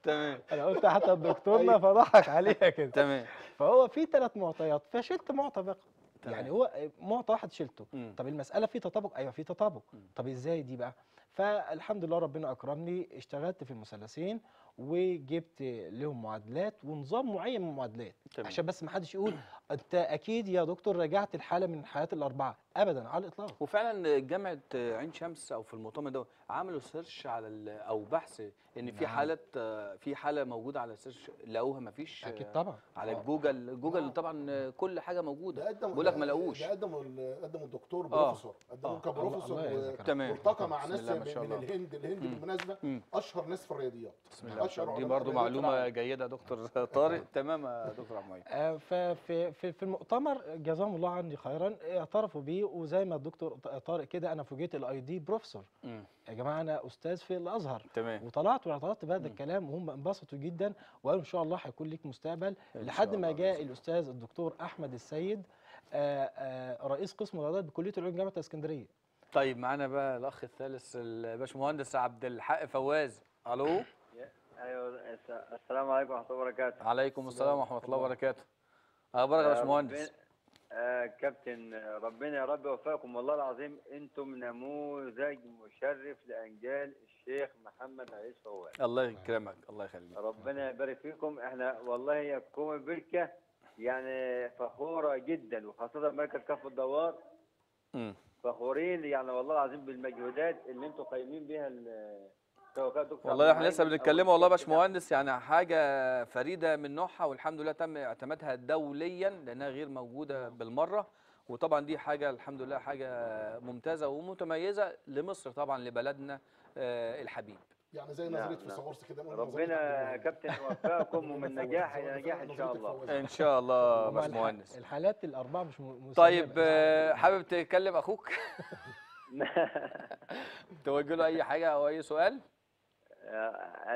تمام. أنا قلت حتى دكتورنا فضحك عليها كده. تمام. فهو في ثلاث معطيات فشلت معطى بقى. تمام. يعني هو معطى واحد شلته مم. طب المسألة في تطابق أيوه في تطابق مم. طب إزاي دي بقى فالحمد لله ربنا أكرمني اشتغلت في المثلثين وجبت لهم معادلات ونظام معين من المعادلات. عشان بس ما حدش يقول أنت أكيد يا دكتور راجعت الحالة من الحالات الأربعة ابدا على الإطلاق وفعلا جامعة عين شمس أو في المؤتمر ده عملوا search على ال- أو بحث إن في نعم. حاله في حالة موجودة على ال search لقوها ما فيش أكيد طبعا على آه. جوجل جوجل نعم. طبعا كل حاجة موجودة بيقول لك ما لقوش ده قدموا قدموا الدكتور آه. بروفيسور قدموا آه. كبروفيسور والتقى مع ناس من. الهند الهند. بالمناسبة. أشهر ناس في الرياضيات بسم الله الله. دي برضو معلومة. جيدة يا دكتور طارق تمام يا دكتور عبد المهيمن آه، ففي في في المؤتمر جزاهم الله عني خيرا اعترفوا بي دي وزي ما الدكتور طارق كده أنا فوجئت ال ID professor. يا جماعة أنا أستاذ في الأزهر. تمام. وطلعت واعترضت بهذا. الكلام وهم انبسطوا جدا وقالوا إن شاء الله هيكون ليك مستقبل. لحد ما جاء. الأستاذ الدكتور أحمد السيد آه، آه، رئيس قسم الرياضيات بكلية العلوم جامعة الاسكندريه طيب معانا بقى الأخ الثالث الباشمهندس عبد الحق فواز. ألو؟ أيوه الس- السلام عليكم ورحمة الله وبركاته. عليكم السلام ورحمة الله وبركاته. أخبارك يا آه، باشمهندس؟ آه كابتن ربنا يا رب يوفقكم. والله العظيم أنتم نموذج مشرف لأنجال الشيخ محمد عيسى فواز الله يكرمك الله يخليك. ربنا يبارك فيكم. إحنا والله كوم البركة يعني فخورة جدا وخاصة مركز كفر الدوار. فخورين يعني والله العظيم بالمجهودات اللي أنتم قايمين بيها والله إحنا لسه بنتكلموا والله يا باشمهندس يعني حاجة فريدة من نوعها والحمد لله تم اعتمادها دوليا لأنها غير موجودة بالمرة وطبعا دي حاجة الحمد لله حاجة ممتازة ومتميزة لمصر طبعا لبلدنا آه، الحبيب يعني زي نعم، نظرية نعم. فيثاغورس كده نقول ربنا نظرية عبد يا. كابتن يوفقكم ومن نجاح. إلى نجاح إن شاء الله. إن شاء الله يا باشمهندس الحالات الأربعة مش مسلمة طيب. آه، حابب تكلم أخوك توجه له أي حاجة أو أي سؤال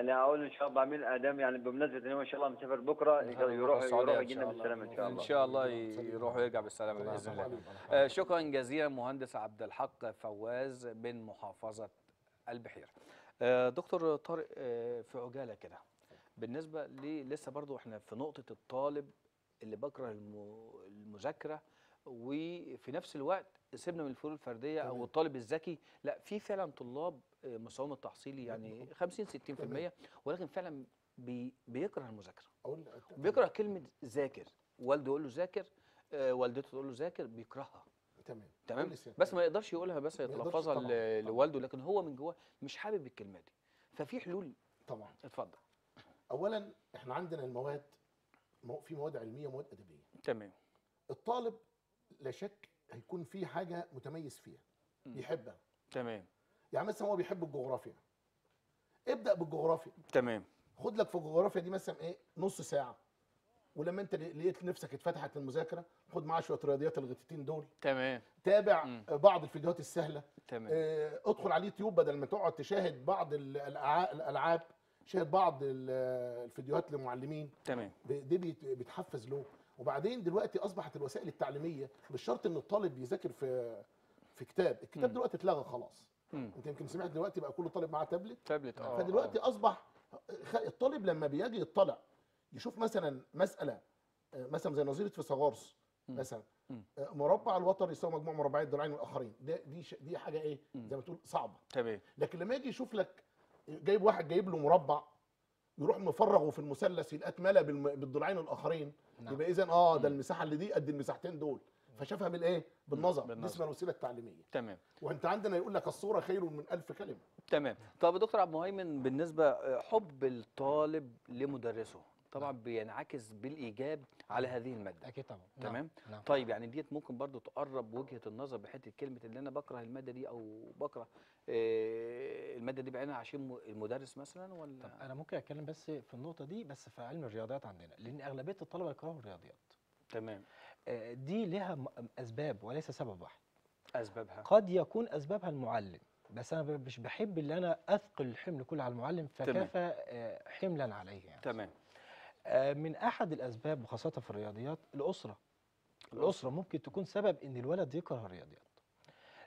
أنا أقول إن شاء الله بعمل آدم يعني بمناسبة ان هو ان شاء الله مسافر بكرة يروح يروح يجينا. بالسلامة إن شاء إن الله شاء الله يروح ويرجع بالسلامة بإذن. الله آه، شكرا جزيلا مهندس عبد الحق فواز من محافظة البحيره آه، دكتور طارق آه، في عجالة كده بالنسبة لي لسه برضو إحنا في نقطة الطالب اللي بكره الم- المذاكرة وفي نفس الوقت سيبنا من الفروق الفردية. أو الطالب الذكي لا في فعلا طلاب آه، مستواهم التحصيلي يعني 50 60% ولكن فعلا بي بيكره المذاكرة. بيكره كلمة ذاكر. والده يقول له ذاكر آه، والدته تقول له ذاكر بيكرهها. تمام. تمام؟ بس ما يقدرش يقولها بس يتلفظها. لوالده لكن هو من جواه مش حابب الكلمة دي. ففي حلول. طبعا. اتفضل. اولا إحنا عندنا المواد مو- في مواد علمية ومواد أدبية. تمام. الطالب لا شك هيكون في حاجة متميز فيها مم. بيحبها تمام. يعني مثلا هو بيحب الجغرافيا. ابدأ بالجغرافيا. تمام. خد لك في الجغرافيا دي مثلا إيه؟ نص ساعة. ولما أنت لقيت نفسك اتفتحت المذاكره خد معاه شوية رياضيات الغتتين دول. تمام. تابع مم. بعض الفيديوهات السهلة. تمام. آه، ادخل على اليوتيوب بدل ما تقعد تشاهد بعض الألعاب شاهد بعض ال- الفيديوهات لمعلمين. تمام. دي بتحفز له. وبعدين دلوقتي أصبحت الوسائل التعليمية مش شرط إن الطالب يذاكر في في كتاب. الكتاب مم. دلوقتي اتلغى خلاص. مم. انت يمكن سمعت دلوقتي بقى كل طالب معاه تابلت تابلت آه فدلوقتي آه. اصبح الطالب لما بيجي يطلع يشوف مثلا مسألة آه، مثلا زي نظريه فيثاغورس. مثلا. آه، مربع الوتر يساوي مجموع مربعي الضلعين الاخرين ده دي ش- دي حاجة إيه. زي ما تقول صعبة تمام لكن لما يجي يشوف لك جايب واحد جايب له مربع يروح مفرغه في المثلث يلقى اتملى بالضلعين الاخرين نعم. يبقى اذا آه ده. المساحة اللي دي قد المساحتين دول فشافها بالايه بالنظر بالنظر. اسمها الوسيله التعليمية. تمام. وأنت عندنا يقول لك الصورة خير من ألف كلمة. تمام. طب دكتور عبد المهيمن بالنسبة آه، حب الطالب لمدرسه طبعا بينعكس بالإيجاب على هذه المادة. أكيد طبعا. نعم، تمام. نعم. طيب يعني ديت ممكن برضو تقرب وجهة النظر بحتة كلمة ان أنا بكره المادة دي أو بكره آه، المادة دي بعينها عشان المدرس مثلا طب ولا أنا ممكن أتكلم بس في النقطة دي بس في علم الرياضيات عندنا لأن أغلبية الطلبة يكرهوا الرياضيات. تمام. دي لها أسباب وليس سبب واحد. أسبابها. قد يكون أسبابها المعلم بس أنا مش بحب إن أنا أثقل الحمل كله على المعلم. فكفى آه، حملا عليه يعني. تمام. آه، من أحد الأسباب وخاصة في الرياضيات الأسرة. الأسرة ممكن تكون سبب إن الولد يكره الرياضيات.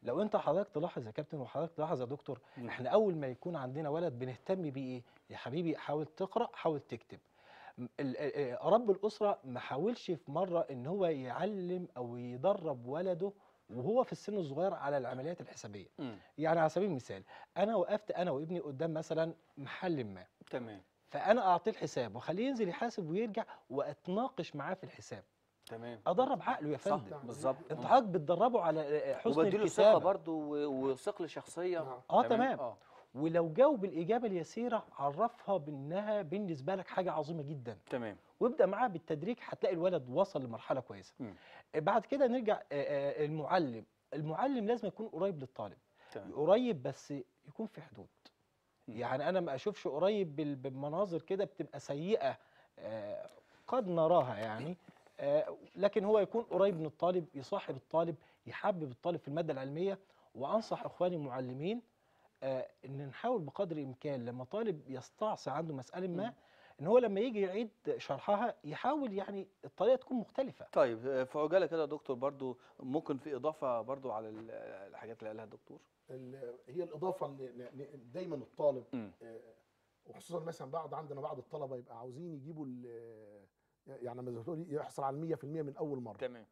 لو أنت حضرتك تلاحظ يا كابتن وحضرتك تلاحظ يا دكتور. إحنا أول ما يكون عندنا ولد بنهتم بيه إيه يا حبيبي حاول تقرأ حاول تكتب. رب الأسرة ما حاولش في مرة إن هو يعلم أو يدرب ولده وهو في السن الصغير على العمليات الحسابية. مم. يعني على سبيل المثال أنا وقفت أنا وابني قدام مثلا محل ما. تمام. فأنا أعطيه الحساب وأخليه ينزل يحاسب ويرجع وأتناقش معاه في الحساب. تمام. أدرب عقله يا صح. فندم. بالظبط. انت. حضرتك بتدربه على حسن وبديله ثقة الكتابه برضو و- وثقل شخصية. آه تمام. آه. ولو جاوب الإجابة اليسيرة عرفها بأنها بالنسبة لك حاجة عظيمة جدا. تمام. وابدأ معاه بالتدريج هتلاقي الولد وصل لمرحلة كويسة. مم. بعد كده نرجع آه، آه، المعلم. المعلم لازم يكون قريب للطالب. تمام. قريب بس يكون في حدود. مم. يعني أنا ما أشوفش قريب بال- بالمناظر كده بتبقى سيئة آه، قد نراها يعني. آه، لكن هو يكون قريب من الطالب يصاحب الطالب يحبب الطالب في المادة العلمية. وأنصح إخواني المعلمين آه، إن نحاول بقدر الإمكان لما طالب يستعصي عنده مسألة ما إن هو لما يجي يعيد شرحها يحاول يعني الطريقة تكون مختلفة. طيب آه، في عجالة كده يا دكتور برضو ممكن في إضافة برضو على ال- الحاجات اللي قالها الدكتور؟ ال- هي الإضافة اللي اللي دايما الطالب. آه، وخصوصا مثلا بعض عندنا بعض الطلبة يبقى عاوزين يجيبوا ال- يعني لما بتقولي يحصل على 100% من أول مرة. تمام.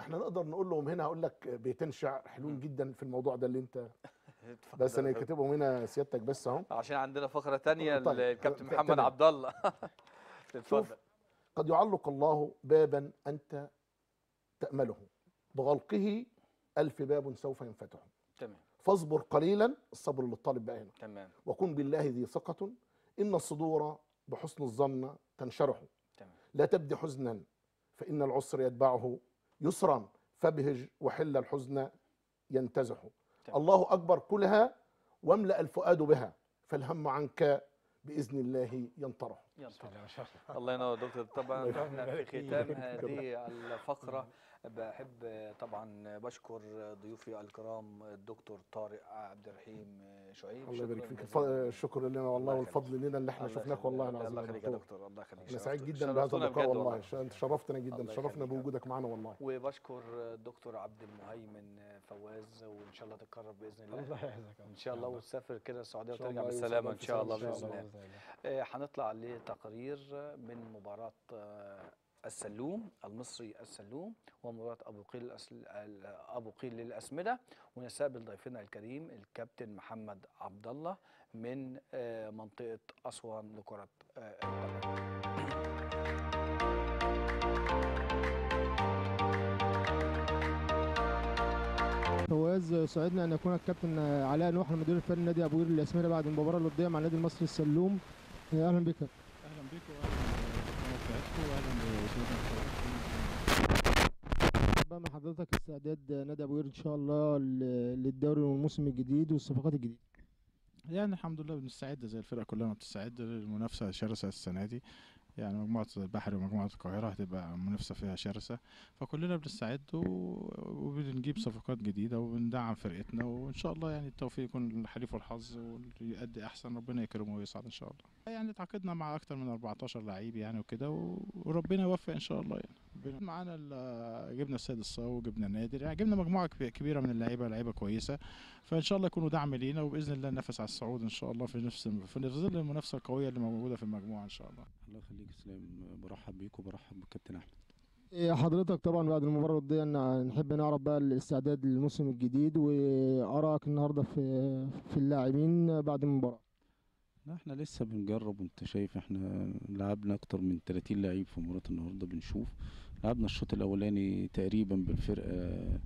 إحنا نقدر نقول لهم هنا هقول لك بيتين شعر حلوين. جدا في الموضوع ده اللي أنت بس أنا. كاتبهم هنا سيادتك بس اهو. عشان عندنا فقرة تانية طيب، الكابتن ت- محمد تمام. عبد الله. اتفضل. قد يعلق الله بابا أنت تأمله. بغلقه ألف باب سوف ينفتح. تمام. فاصبر قليلا الصبر للطالب بقى هنا. تمام. وكن بالله ذي ثقة إن الصدور بحسن الظن تنشرح. تمام. لا تبدي حزنا فإن العسر يتبعه. يسرا فابهج وحل الحزن ينتزح. تمام. الله أكبر كلها واملأ الفؤاد بها فالهم عنك بإذن الله ينطرح. الله ينور. دكتور طبعا إحنا في. ختام هذه الفقرة. بحب طبعا بشكر ضيوفي الكرام الدكتور طارق عبد الرحيم شعيب. الله يبارك فيك. الشكر لنا. والله. والفضل لنا اللي إحنا شفناك. والله العظيم الله يخليك يا دكتور. الله يخليك. أنا سعيد جدا بهذا اللقاء والله. أنت شرفتنا جدا. شرفنا. بوجودك معنا والله. وبشكر الدكتور عبد المهيمن فواز وإن شاء الله تتكرر بإذن الله. الله يحفظك إن شاء الله وتسافر كده السعودية وترجع بالسلامه إن شاء الله إن شاء باذن الله. آه، هنطلع لتقرير من مباراة آه، السلوم المصري السلوم ومباراة أبو قيل. ال- أبو قيل للأسمدة. ونستقبل ضيفنا الكريم الكابتن محمد عبد الله من آه، منطقة أسوان لكرة آه، القدم. فواز سعدنا أن يكون الكابتن علاء نوح المدير الفني نادي أبو قير الاسمري بعد المباراة الودية مع النادي المصري السلوم. أهلا بك. أهلا بيكم واهلا بقى من حضرتك استعداد نادي أبو قير إن شاء الله للدوري والموسم الجديد والصفقات الجديدة. يعني الحمد لله بنستعد زي الفرقة كلها ما بتستعد للمنافسة الشرسة السنة دي. يعني مجموعة البحري ومجموعة القاهرة هتبقى منافسة فيها شرسة. فكلنا بنستعد وبنجيب صفقات جديدة وبندعم فرقتنا وإن شاء الله يعني التوفيق يكون للحليف والحظ واللي يأدي أحسن. ربنا يكرمه ويصعد إن شاء الله. يعني تعاقدنا مع أكتر من 14 لعيب يعني وكده وربنا يوفق إن شاء الله يعني. معانا جبنا السيد الصاوي وجبنا نادر. يعني جبنا مجموعة كبي- كبيرة من اللعيبة لعيبة كويسة. فإن شاء الله يكونوا دعم لينا وبإذن الله ننافس على الصعود إن شاء الله في نفس في ظل المنافسة القوية اللي موجودة في المجموعة إن شاء الله. الله يخليك يا اسلام برحب بيك وبرحب بالكابتن أحمد. إيه حضرتك طبعا بعد المباراة الوديه نحب نعرف بقى الاستعداد للموسم الجديد وآرائك النهارده في في اللاعبين بعد المباراة. إحنا لسه بنجرب وانت شايف إحنا لعبنا أكتر من 30 لعيب في مباراة النهارده بنشوف. لعبنا الشوط الأولاني تقريبا بالفرقة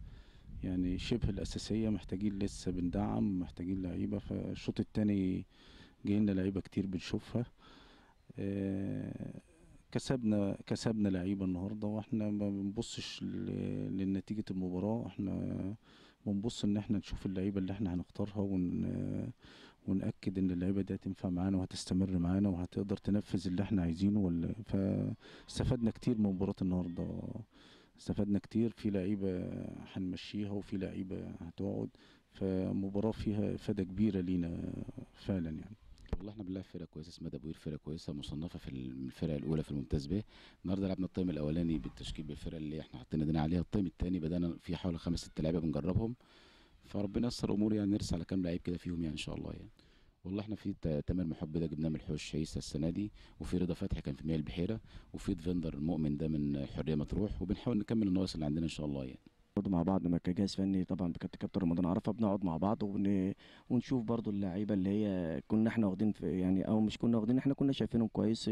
يعني شبه الأساسية محتاجين لسه بندعم محتاجين لعيبة. فالشوط التاني جايلنا لعيبة كتير بنشوفها. آه، كسبنا كسبنا لعيبة النهارده وإحنا ما بنبصش ل- لنتيجة المباراة. إحنا بنبص ان إحنا نشوف اللعيبة اللي إحنا هنختارها ون ونأكد إن اللعيبة دي هتنفع معانا وهتستمر معانا وهتقدر تنفذ اللي إحنا عايزينه ولا فاستفدنا كتير من مباراة النهارده. استفدنا كتير. في لعيبة هنمشيها وفي لعيبة هتقعد فمباراة فيها إفادة كبيرة لينا فعلا يعني. والله إحنا بنلعب فرقة كويسة اسمها دبوير فرقة كويسة مصنفة في الفرقة الأولى في الممتاز ب. النهارده لعبنا الطيم الأولاني بالتشكيل بالفرقة اللي إحنا حاطين ايدينا عليها. الطيم الثاني بدأنا في حوالي خمس ست لعيبة بنجربهم. فربنا يسر امور يعني نرسى على كام لعيب كده فيهم يعني إن شاء الله يعني. والله إحنا في تا- تامر محب ده جبناه من الحوش عيسى السنة دي وفي رضا فتحي كان في مياه البحيرة وفي ديفندر المؤمن ده من حرية مطروح وبنحاول نكمل الناقص اللي عندنا إن شاء الله يعني. برضه مع بعض ما كجهاز فني طبعا بكابتن كابتن رمضان عرفه بنقعد مع بعض ون... ونشوف برضه اللعيبة اللي هي كنا إحنا واخدين في يعني أو مش كنا واخدين إحنا كنا شايفينهم كويس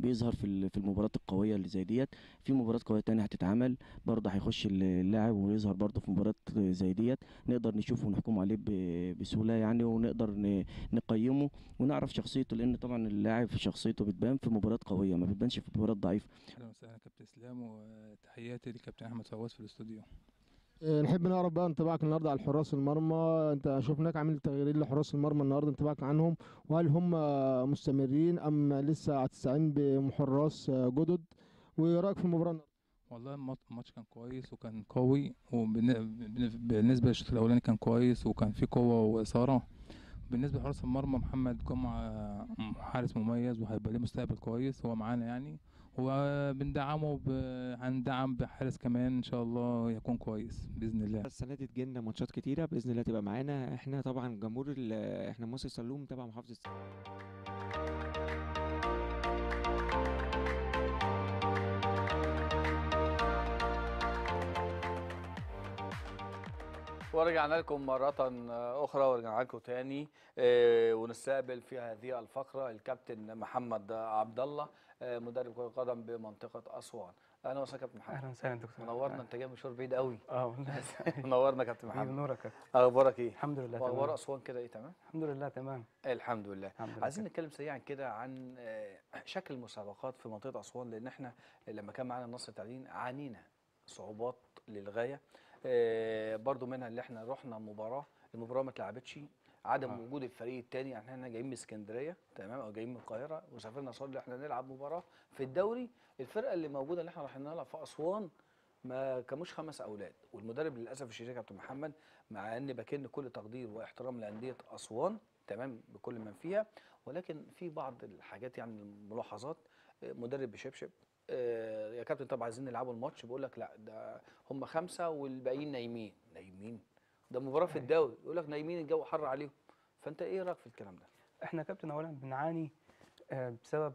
بيظهر في في المباريات القوية اللي زي ديت. في مباريات قوية تانية هتتعمل برضه هيخش اللاعب ويظهر برضه في مباريات زي ديت. نقدر نشوفه ونحكم عليه ب- بسهولة يعني ونقدر ن... نقيمه ونعرف شخصيته لأن طبعا اللاعب شخصيته بتبان في مباريات قوية ما بتبانش في مباريات ضعيفة. أهلا وسهلا كابتن إسلام وتحياتي لكابتن أحمد فواز في الاستوديو. نحب نعرف بقى انطباعك النهارده على حراس المرمى. انت شفناك عامل تغييرين لحراس المرمى النهارده انطباعك عنهم وهل هم مستمرين أم لسه هتستعين بحراس جدد؟ ورأيك في المباراة النهاردة؟ والله المات- الماتش كان كويس وكان قوي وبالنسبة للشوط الأولاني كان كويس وكان فيه قوة وإثارة. بالنسبة لحراس المرمى محمد جمعة حارس مميز وهيبقى ليه مستقبل كويس هو معانا يعني. وبندعمه ب... هندعم بحارس كمان إن شاء الله يكون كويس بإذن الله. السنة دي تجيلنا ماتشات كتيرة بإذن الله تبقى معانا. إحنا طبعا جمهور ال- إحنا مصر سلوم تبع محافظة ورجعنا لكم مرة أخرى ورجعنا لكم تاني. آه، ونستقبل في هذه الفقرة الكابتن محمد عبد الله. مدرب كرة قدم بمنطقة أسوان. أهلا وسهلا كابتن محمد. أهلا وسهلا دكتور. منورنا أنت جاي مشوار بعيد قوي. آه والله. منورنا كابتن محمد. نورك يا كابتن. أخبارك إيه؟ الحمد لله تمام. أسوان كده إيه تمام؟ الحمد لله تمام. الحمد لله. عايزين نتكلم سريعا كده عن آه، شكل المسابقات في منطقة أسوان لأن إحنا لما كان معانا النصر التعدين عانينا صعوبات للغاية. آه، برضو منها اللي إحنا رحنا مباراة المباراة ما اتلعبتش. عدم آه. وجود الفريق الثاني يعني إحنا جايين من اسكندرية تمام أو جايين من القاهرة وسافرنا اللي إحنا نلعب مباراة في الدوري. الفرقة اللي موجودة اللي إحنا رايحين نلعب في أسوان ما كانوش خمس أولاد. والمدرب للأسف الشديد كابتن محمد مع إن بكن كل تقدير واحترام لأندية أسوان تمام بكل من فيها. ولكن في بعض الحاجات يعني الملاحظات مدرب بشبشب آه، يا كابتن طب عايزين نلعبوا الماتش؟ بيقول لك لا ده هم خمسة والباقيين نايمين. نايمين. ده مباراة في الدوري يقول لك نايمين الجو حر عليهم. فأنت إيه رأيك في الكلام ده؟ إحنا كابتن اولا بنعاني آه، بسبب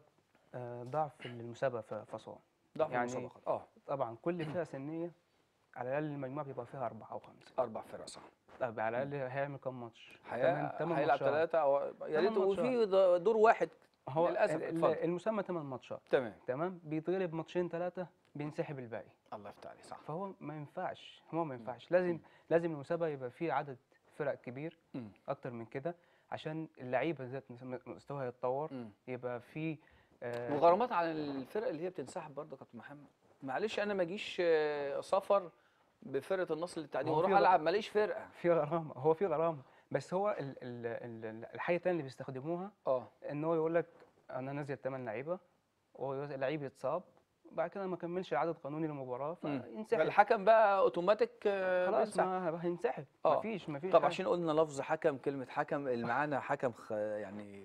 آه، ضعف المسابقة في اسوان ضعف المسابقات آه. طبعا كل فئه سنية على الأقل المجموعه بيبقى فيها أربعة أو خمسة. أربع فرق صح. طب على الأقل هيعمل كام ماتش؟ هيلعب. ثلاثة أو يا ريت. وفي دور واحد. هو للأسف المسمى 8 ماتشات. تمام. تمام؟ بيتغلب ماتشين ثلاثة بينسحب الباقي. الله يفتح عليك صح. فهو ما ينفعش هو ما ينفعش. لازم لازم المسابقة يبقى فيه عدد فرق كبير مم. أكتر من كده عشان اللعيبه ذات مس- مستواها يتطور. يبقى في آه، وغرامات على الفرق اللي هي بتنسحب برضه كابتن محمد. معلش أنا ما أجيش آه، سفر بفرقة النصر للتعدين وأروح في ألعب ماليش فرقة. في غرامة هو في غرامة. بس هو ال- ال- ال- الحاجة الثانية اللي بيستخدموها آه. إن هو يقول لك أنا نازل 8 لعيبة واللعيب يتصاب بعد كده ما كملش العدد القانوني للمباراة مم. فينسحب فالحكم بقى اوتوماتيك آه، خلاص. ما هينسحب آه مفيش مفيش طب. عشان قلنا لفظ حكم كلمة حكم اللي معانا حكم خ... يعني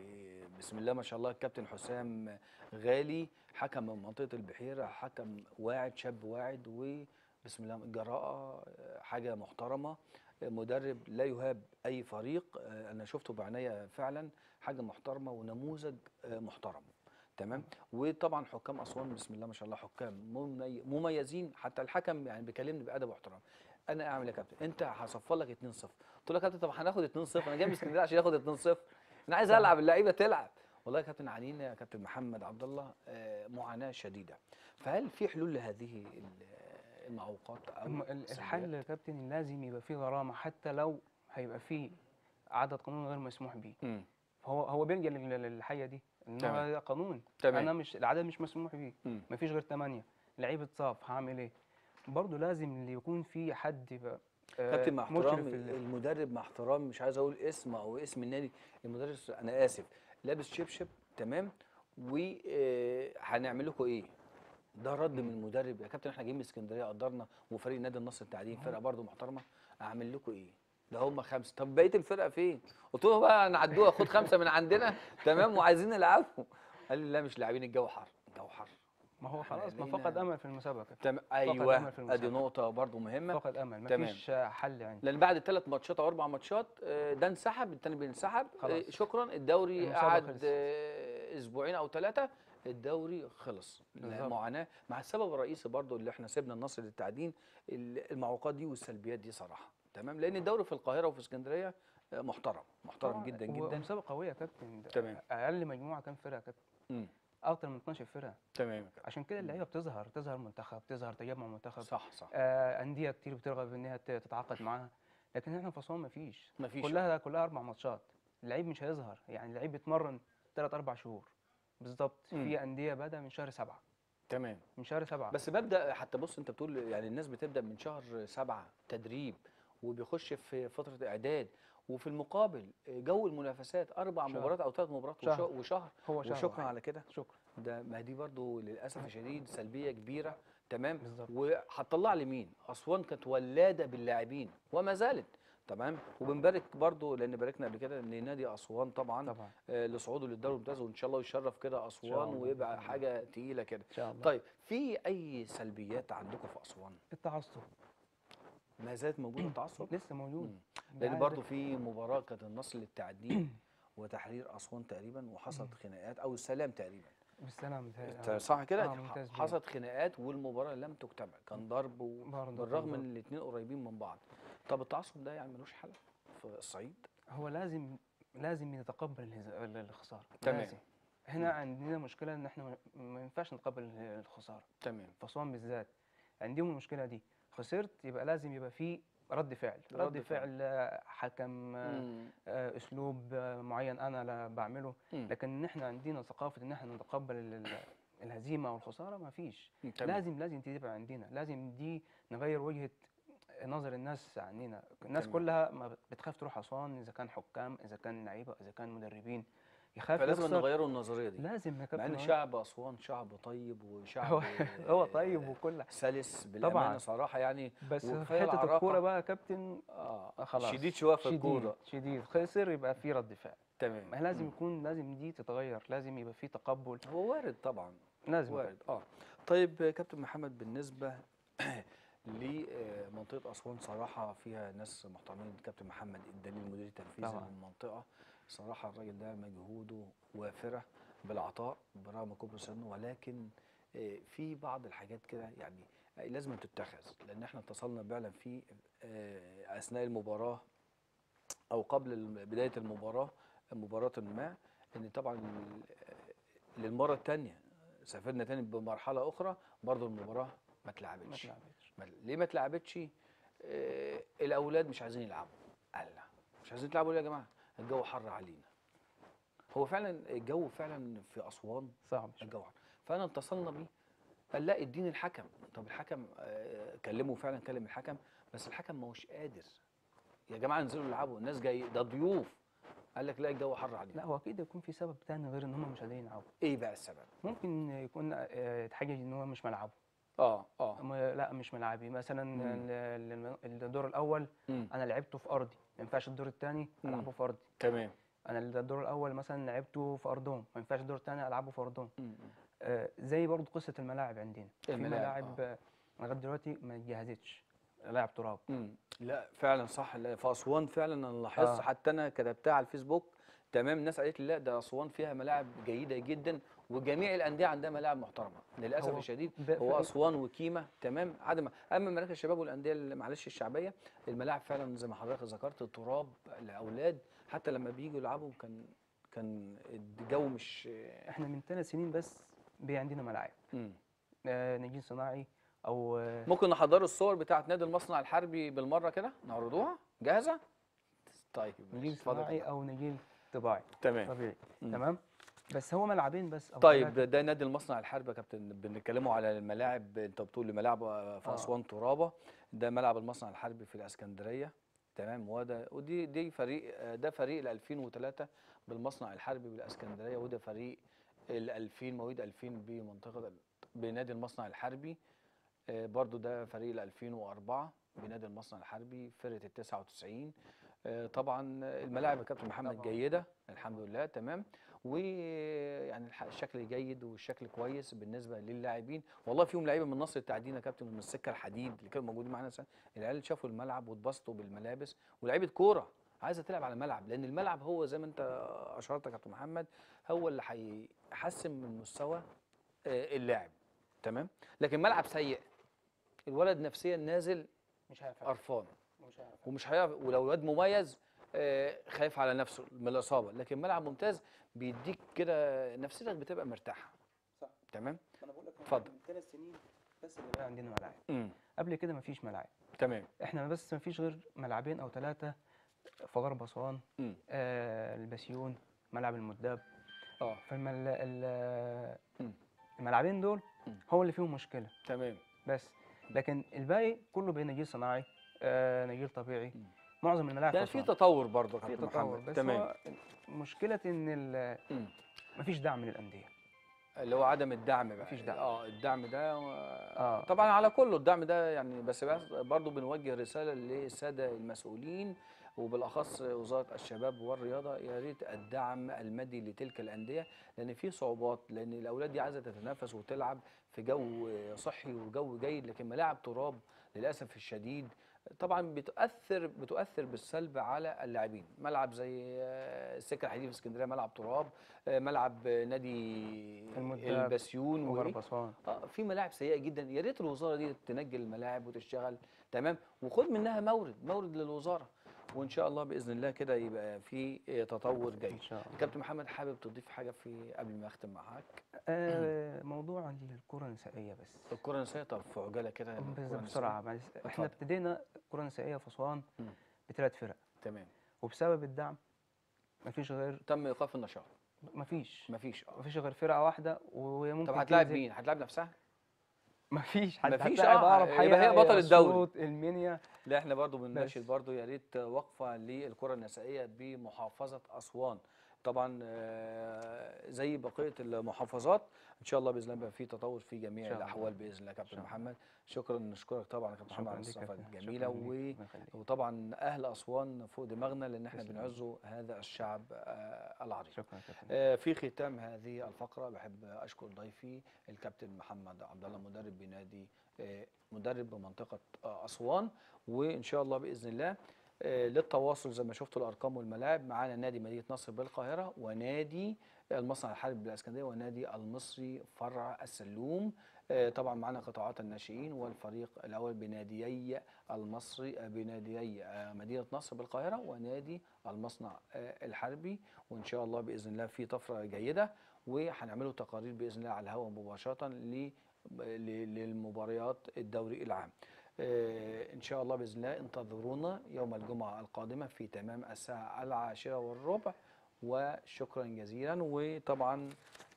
بسم الله ما شاء الله الكابتن حسام غالي حكم من منطقة البحيرة حكم واعد شاب واعد وبسم الله جراءة آه، حاجة محترمة آه، مدرب لا يهاب أي فريق آه، أنا شفته بعناية فعلا حاجة محترمة ونموذج آه، محترم تمام؟ وطبعا حكام أسوان بسم الله ما شاء الله حكام ممي- مميزين. حتى الحكم يعني بيكلمني بأدب واحترام. أنا أعمل إيه يا كابتن؟ أنت هصفر لك 2-0 قلت له يا كابتن طب هناخد 2-0 أنا جاي من اسكندرية عشان اخد 2-0 أنا عايز ألعب اللعيبة تلعب. والله يا كابتن عانينا يا كابتن محمد عبد الله آه، معاناة شديدة. فهل في حلول لهذه ال- المعوقات أو؟ الحل يا كابتن لازم يبقى فيه غرامة حتى لو هيبقى فيه عدد قانوني غير مسموح بيه. مم. فهو هو بيلجأ لل- للحاجه دي. ان تمام. هو ده قانون. تمام. أنا مش العدد مش مسموح بيه مم. مفيش غير 8 لعيب اتصاب هعمل إيه؟ برضه لازم اللي يكون في حد يبقى آه، كابتن مع ال- المدرب مع احترام مش عايز أقول اسم أو اسم النادي المدرب أنا آسف. لابس شبشب تمام؟ وهنعمل لكم إيه؟ ده رد من المدرب. يا كابتن إحنا جايين من اسكندرية قدرنا وفريق نادي النصر التعدين فرقة برضو محترمة. اعمل لكم إيه؟ ده هم خمسة. طب بقية الفرقة فين؟ قلت له بقى نعدوها خد خمسة من عندنا. تمام وعايزين نلعبهم قال لي لا مش لاعبين الجو حر الجو حر. ما هو خلاص ما فقد أمل في المسابقة. أمل أيوه أدي. نقطة برضو مهمة. فقد أمل تمام. مفيش آه، حل يعني. لأن بعد ثلاث ماتشات أو أربع ماتشات آه، ده انسحب الثاني بينسحب. آه، شكرا الدوري قعد. آه، أسبوعين أو ثلاثة الدوري خلص. معاناه مع السبب الرئيسي برضو اللي إحنا سيبنا النصر للتعدين ال- المعوقات دي والسلبيات دي صراحة. تمام؟ لأن الدوري في القاهرة وفي اسكندرية آه، محترم محترم جدا جدا. ومسابقة قوية يا كابتن تمام. أقل مجموعة كام فرقة يا كابتن. أكتر من 12 فرقة. تمام. عشان كده اللعيبة بتظهر تظهر منتخب تظهر تجمع منتخب. صح صح. آه أندية كتير بترغب إن هي ت- تتعاقد معاها. لكن إحنا في أسوان مفيش. مفيش. كلها كلها أربع ماتشات. اللعيب مش هيظهر. يعني اللعيب بيتمرن ثلاث أربع شهور. بالظبط. في أندية بدأ من شهر سبعة. تمام. من شهر سبعة. بس ببدأ حتى بص أنت بتقول يعني الناس بتبدأ من شهر سبعة تدريب. وبيخش في فترة إعداد وفي المقابل جو المنافسات أربع شهر. مباريات أو ثلاث مباريات شهر. وشهر, هو شهر وشكرا. على كده. شكرا. ده ما دي برضو للأسف الشديد سلبية كبيرة. تمام؟ بالظبط. وهتطلع لي مين؟ أسوان كانت ولادة باللاعبين وما زالت. تمام؟ وبنبارك برضو لأن باركنا قبل كده لنادي أسوان طبعا طبعا. آه لصعوده للدوري الممتاز وإن شاء الله يشرف كده أسوان. ويبقى حاجة تقيلة كده. طيب في أي سلبيات عندكم في أسوان؟ التعصب ما زالت موجودة التعصب لسه موجود مم. لأن برضو في مباراة كانت النصر للتعدين وتحرير أسوان تقريبا وحصلت خناقات أو السلام تقريبا. بالسلام انت صح كده؟ آه،. حصلت خناقات والمباراة لم تكتمل كان ضرب و... برضه بالرغم إن الاثنين قريبين من بعض. طب التعصب ده يعني ملوش حل في الصعيد؟ هو لازم لازم يتقبل الخسارة. تمام. لازم. هنا عندنا مشكلة إن إحنا ما- ينفعش نتقبل الخسارة. تمام. في أسوان بالذات. عندهم المشكلة دي. خسرت يبقى لازم يبقى في رد فعل رد رد, فعل. فعل حكم مم. آه، أسلوب آه، معين أنا لا بعمله مم. لكن إن إحنا عندنا ثقافة إن إحنا نتقبل ال- ال- الهزيمة أو الخساره ما فيش تمام. لازم لازم تبقى عندنا لازم دي نغير وجهة نظر الناس عننا الناس. كلها ما بتخاف تروح أسوان إذا كان حكام إذا كان لعيبة إذا كان مدربين يخاف فلازم يخسر. نغيروا النظرية دي. لازم يا مع كابتن إن وائل. شعب أسوان شعب طيب وشعب هو طيب وكل سلس بالأمانة صراحة يعني. بس في حتة. الكورة بقى يا كابتن آه آه خلاص. شديد شوية في شديد- الكورة. شديد. خسر يبقى في رد فعل. تمام. لازم. يكون لازم دي تتغير لازم يبقى في تقبل. هو وارد طبعا. لازم. وارد آه. طيب آه، كابتن محمد بالنسبة لمنطقة أسوان صراحة فيها ناس محترمين. كابتن محمد الدليل المدير التنفيذي. للمنطقة. صراحة الراجل ده مجهوده وافرة بالعطاء برغم كبر سنه ولكن آه، في بعض الحاجات كده يعني لازم تتخذ لأن إحنا اتصلنا فعلا في آه، أثناء المباراة أو قبل الم- بداية المباراة مباراة ما إن طبعا ال- للمرة الثانية سافرنا تاني بمرحلة أخرى برضو المباراة ما اتلعبتش. ما- ليه ما اتلعبتش؟ آه، الأولاد مش عايزين يلعبوا. قال لا مش عايزين تلعبوا ليه يا جماعة؟ الجو حر علينا. هو فعلا الجو فعلا في أسوان صعب. الجو حر. فأنا اتصلنا بيه قال لا اديني الحكم. طب الحكم آه، كلمه فعلا كلم الحكم بس الحكم ما هوش قادر. يا جماعة انزلوا العبوا الناس جاي ده ضيوف. قال لك لا الجو حر علينا. لا هو أكيد يكون في سبب تاني غير إن هم مش قادرين يلعبوا. إيه بقى السبب؟ ممكن يكون آه، يتحجج إن هو مش ملعبه. آه آه. لا مش ملعبي مثلا مم. ال- ال- الدور الأول مم. أنا لعبته في أرضي. ما ينفعش الدور الثاني مم. ألعبه في أرضي. تمام. أنا الدور الأول مثلا لعبته في أرضهم. ما ينفعش الدور الثاني ألعبه في أرضهم. مم. آه، زي برضو قصة الملاعب عندنا. في الملاعب، ملاعب آه، لغاية دلوقتي ما اتجهزتش. لاعب تراب. مم. لا فعلا صح. لا في أسوان فعلا أنا لاحظت آه. حتى أنا كتبتها على الفيسبوك. تمام الناس قالت لي لا ده أسوان فيها ملاعب جيدة جدا. وجميع الأندية عندها ملاعب محترمة. للأسف هو الشديد هو أسوان وكيمه تمام. عدم أما مراكز الشباب والأندية معلش الشعبية الملاعب فعلا زي ما حضرتك ذكرت تراب الأولاد حتى لما بييجوا يلعبوا كان كان الجو مش إحنا من ثلاث سنين بس بقى عندنا ملاعب. آه، نجيل صناعي أو آه، ممكن نحضروا الصور بتاعت نادي المصنع الحربي بالمرة كده؟ نعرضوها؟ جاهزة؟ طيب. نجيل صناعي. أو نجيل طباعي. تمام. طبيعي. تمام؟ بس هو ملعبين بس أو طيب ثلاثة. ده نادي المصنع الحربي يا كابتن. بنتكلموا على الملاعب. أنت بتقول ملاعب في آه. أسوان ترابة. ده ملعب المصنع الحربي في الإسكندرية. تمام وده ودي دي فريق ده فريق ال 2003 بالمصنع الحربي بالإسكندرية وده فريق ال 2000 مواليد 2000 بمنطقه بنادي المصنع الحربي. آه، برضو ده فريق ال 2004 بنادي المصنع الحربي فرقة ال 99 آه، طبعا الملاعب يا كابتن محمد. جيدة الحمد لله تمام. ويعني الشكل جيد والشكل كويس بالنسبة للاعبين. والله فيهم لعيبة من نصر التعدين يا كابتن ومن السكة الحديد اللي كانوا موجودين معانا. العيال شافوا الملعب واتبسطوا بالملابس. ولعيبة كورة عايزة تلعب على الملعب لأن الملعب هو زي ما أنت أشرت يا كابتن محمد هو اللي هيحسن من مستوى آه، اللاعب. تمام؟ لكن ملعب سيء الولد نفسيا نازل مش عارف قرفان. ومش هيعرف ولو الواد مميز خايف على نفسه من الإصابة. لكن ملعب ممتاز بيديك كده نفسيتك بتبقى مرتاحة. صح. تمام؟ أنا بقول لك اتفضل. من ثلاث سنين بس اللي بقى عندنا ملاعب. قبل كده ما فيش ملاعب. تمام. إحنا بس ما فيش غير ملعبين أو ثلاثة في غرب اسوان امم آه البسيون ملعب المداب. آه. فالمل... الملعبين دول مم. هو اللي فيهم مشكلة. تمام. بس. لكن الباقي كله بين نجيل صناعي آه نجيل طبيعي. مم. معظم الملاعب يعني في. تطور برضه في تطور بس تمام مشكلة إن. مفيش دعم من الانديه اللي هو عدم الدعم بقى مفيش دعم. آه الدعم ده و... آه. طبعا على كله الدعم ده يعني بس بس برضه بنوجه رسالة للسادة المسؤولين وبالأخص وزارة الشباب والرياضة يا ريت الدعم المادي لتلك الأندية لأن في صعوبات لأن الأولاد دي عايزة تتنافس وتلعب في جو صحي وجو جيد لكن ملاعب تراب للأسف الشديد طبعا بتؤثر بتؤثر بالسلب على اللاعبين. ملعب زي آه، السكه الحديديه في اسكندرية ملعب تراب آه، ملعب نادي البسيون وإيه؟ وغربصان آه في ملاعب سيئة جدا. يا ريت الوزارة دي تنجي الملاعب وتشتغل. تمام؟ وخد منها مورد مورد للوزارة. وإن شاء الله بإذن الله كده يبقى في تطور جيد. إن شاء الله. كابتن محمد حابب تضيف حاجة في قبل ما أختم معاك؟ آه موضوع الكرة النسائية بس. الكرة النسائية طب في عجالة كده. بسرعة معلش. إحنا. ابتدينا كرة نسائية في اسوان. بثلاث فرق. تمام. وبسبب الدعم مفيش غير تم إيقاف النشاط. مفيش. مفيش. آه. مفيش غير فرقة واحدة وهي ممكن طب هتلاعب مين؟ هتلاعب نفسها؟ مفيش حد مفيش، هتلاعب آه، اقرب يبقى هي بطل الدوري. المنيا لا إحنا برضو بنناشد. برضو يا ريت وقفة للكرة النسائية بمحافظة أسوان طبعا آه، زي بقية المحافظات إن شاء الله بإذن الله يبقى في تطور في جميع. الأحوال بإذن الله كابتن. محمد شكرا نشكرك طبعا كابتن محمد على الصفه. الجميلة. و... وطبعا أهل أسوان فوق دماغنا لأن إحنا. بنعزوا هذا الشعب آه، العريق شكرا كابتن آه، في ختام هذه الفقرة بحب أشكر ضيفي الكابتن محمد عبد الله مدرب بنادي مدرب بمنطقة آه، أسوان وإن شاء الله بإذن الله للتواصل زي ما شفتوا الأرقام والملاعب. معانا نادي مدينة نصر بالقاهرة ونادي المصنع الحربي بالإسكندرية ونادي المصري فرع السلوم. آه، طبعا معانا قطاعات الناشئين والفريق الأول بناديي المصري آه، بناديي آه، مدينة نصر بالقاهرة ونادي المصنع آه، الحربي. وإن شاء الله بإذن الله في طفرة جيدة وهنعملوا تقارير بإذن الله على الهواء مباشرة للمباريات الدوري العام. آه، إن شاء الله بإذن الله انتظرونا يوم الجمعة القادمة في تمام الساعة العاشرة والربع وشكرا جزيلا. وطبعا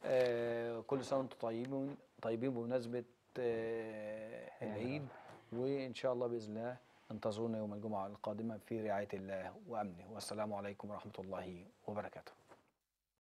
آه، كل سنة وأنتم طيبين طيبين بمناسبة آه، العيد. وإن شاء الله بإذن الله انتظرونا يوم الجمعة القادمة في رعاية الله وأمنه. والسلام عليكم ورحمة الله وبركاته.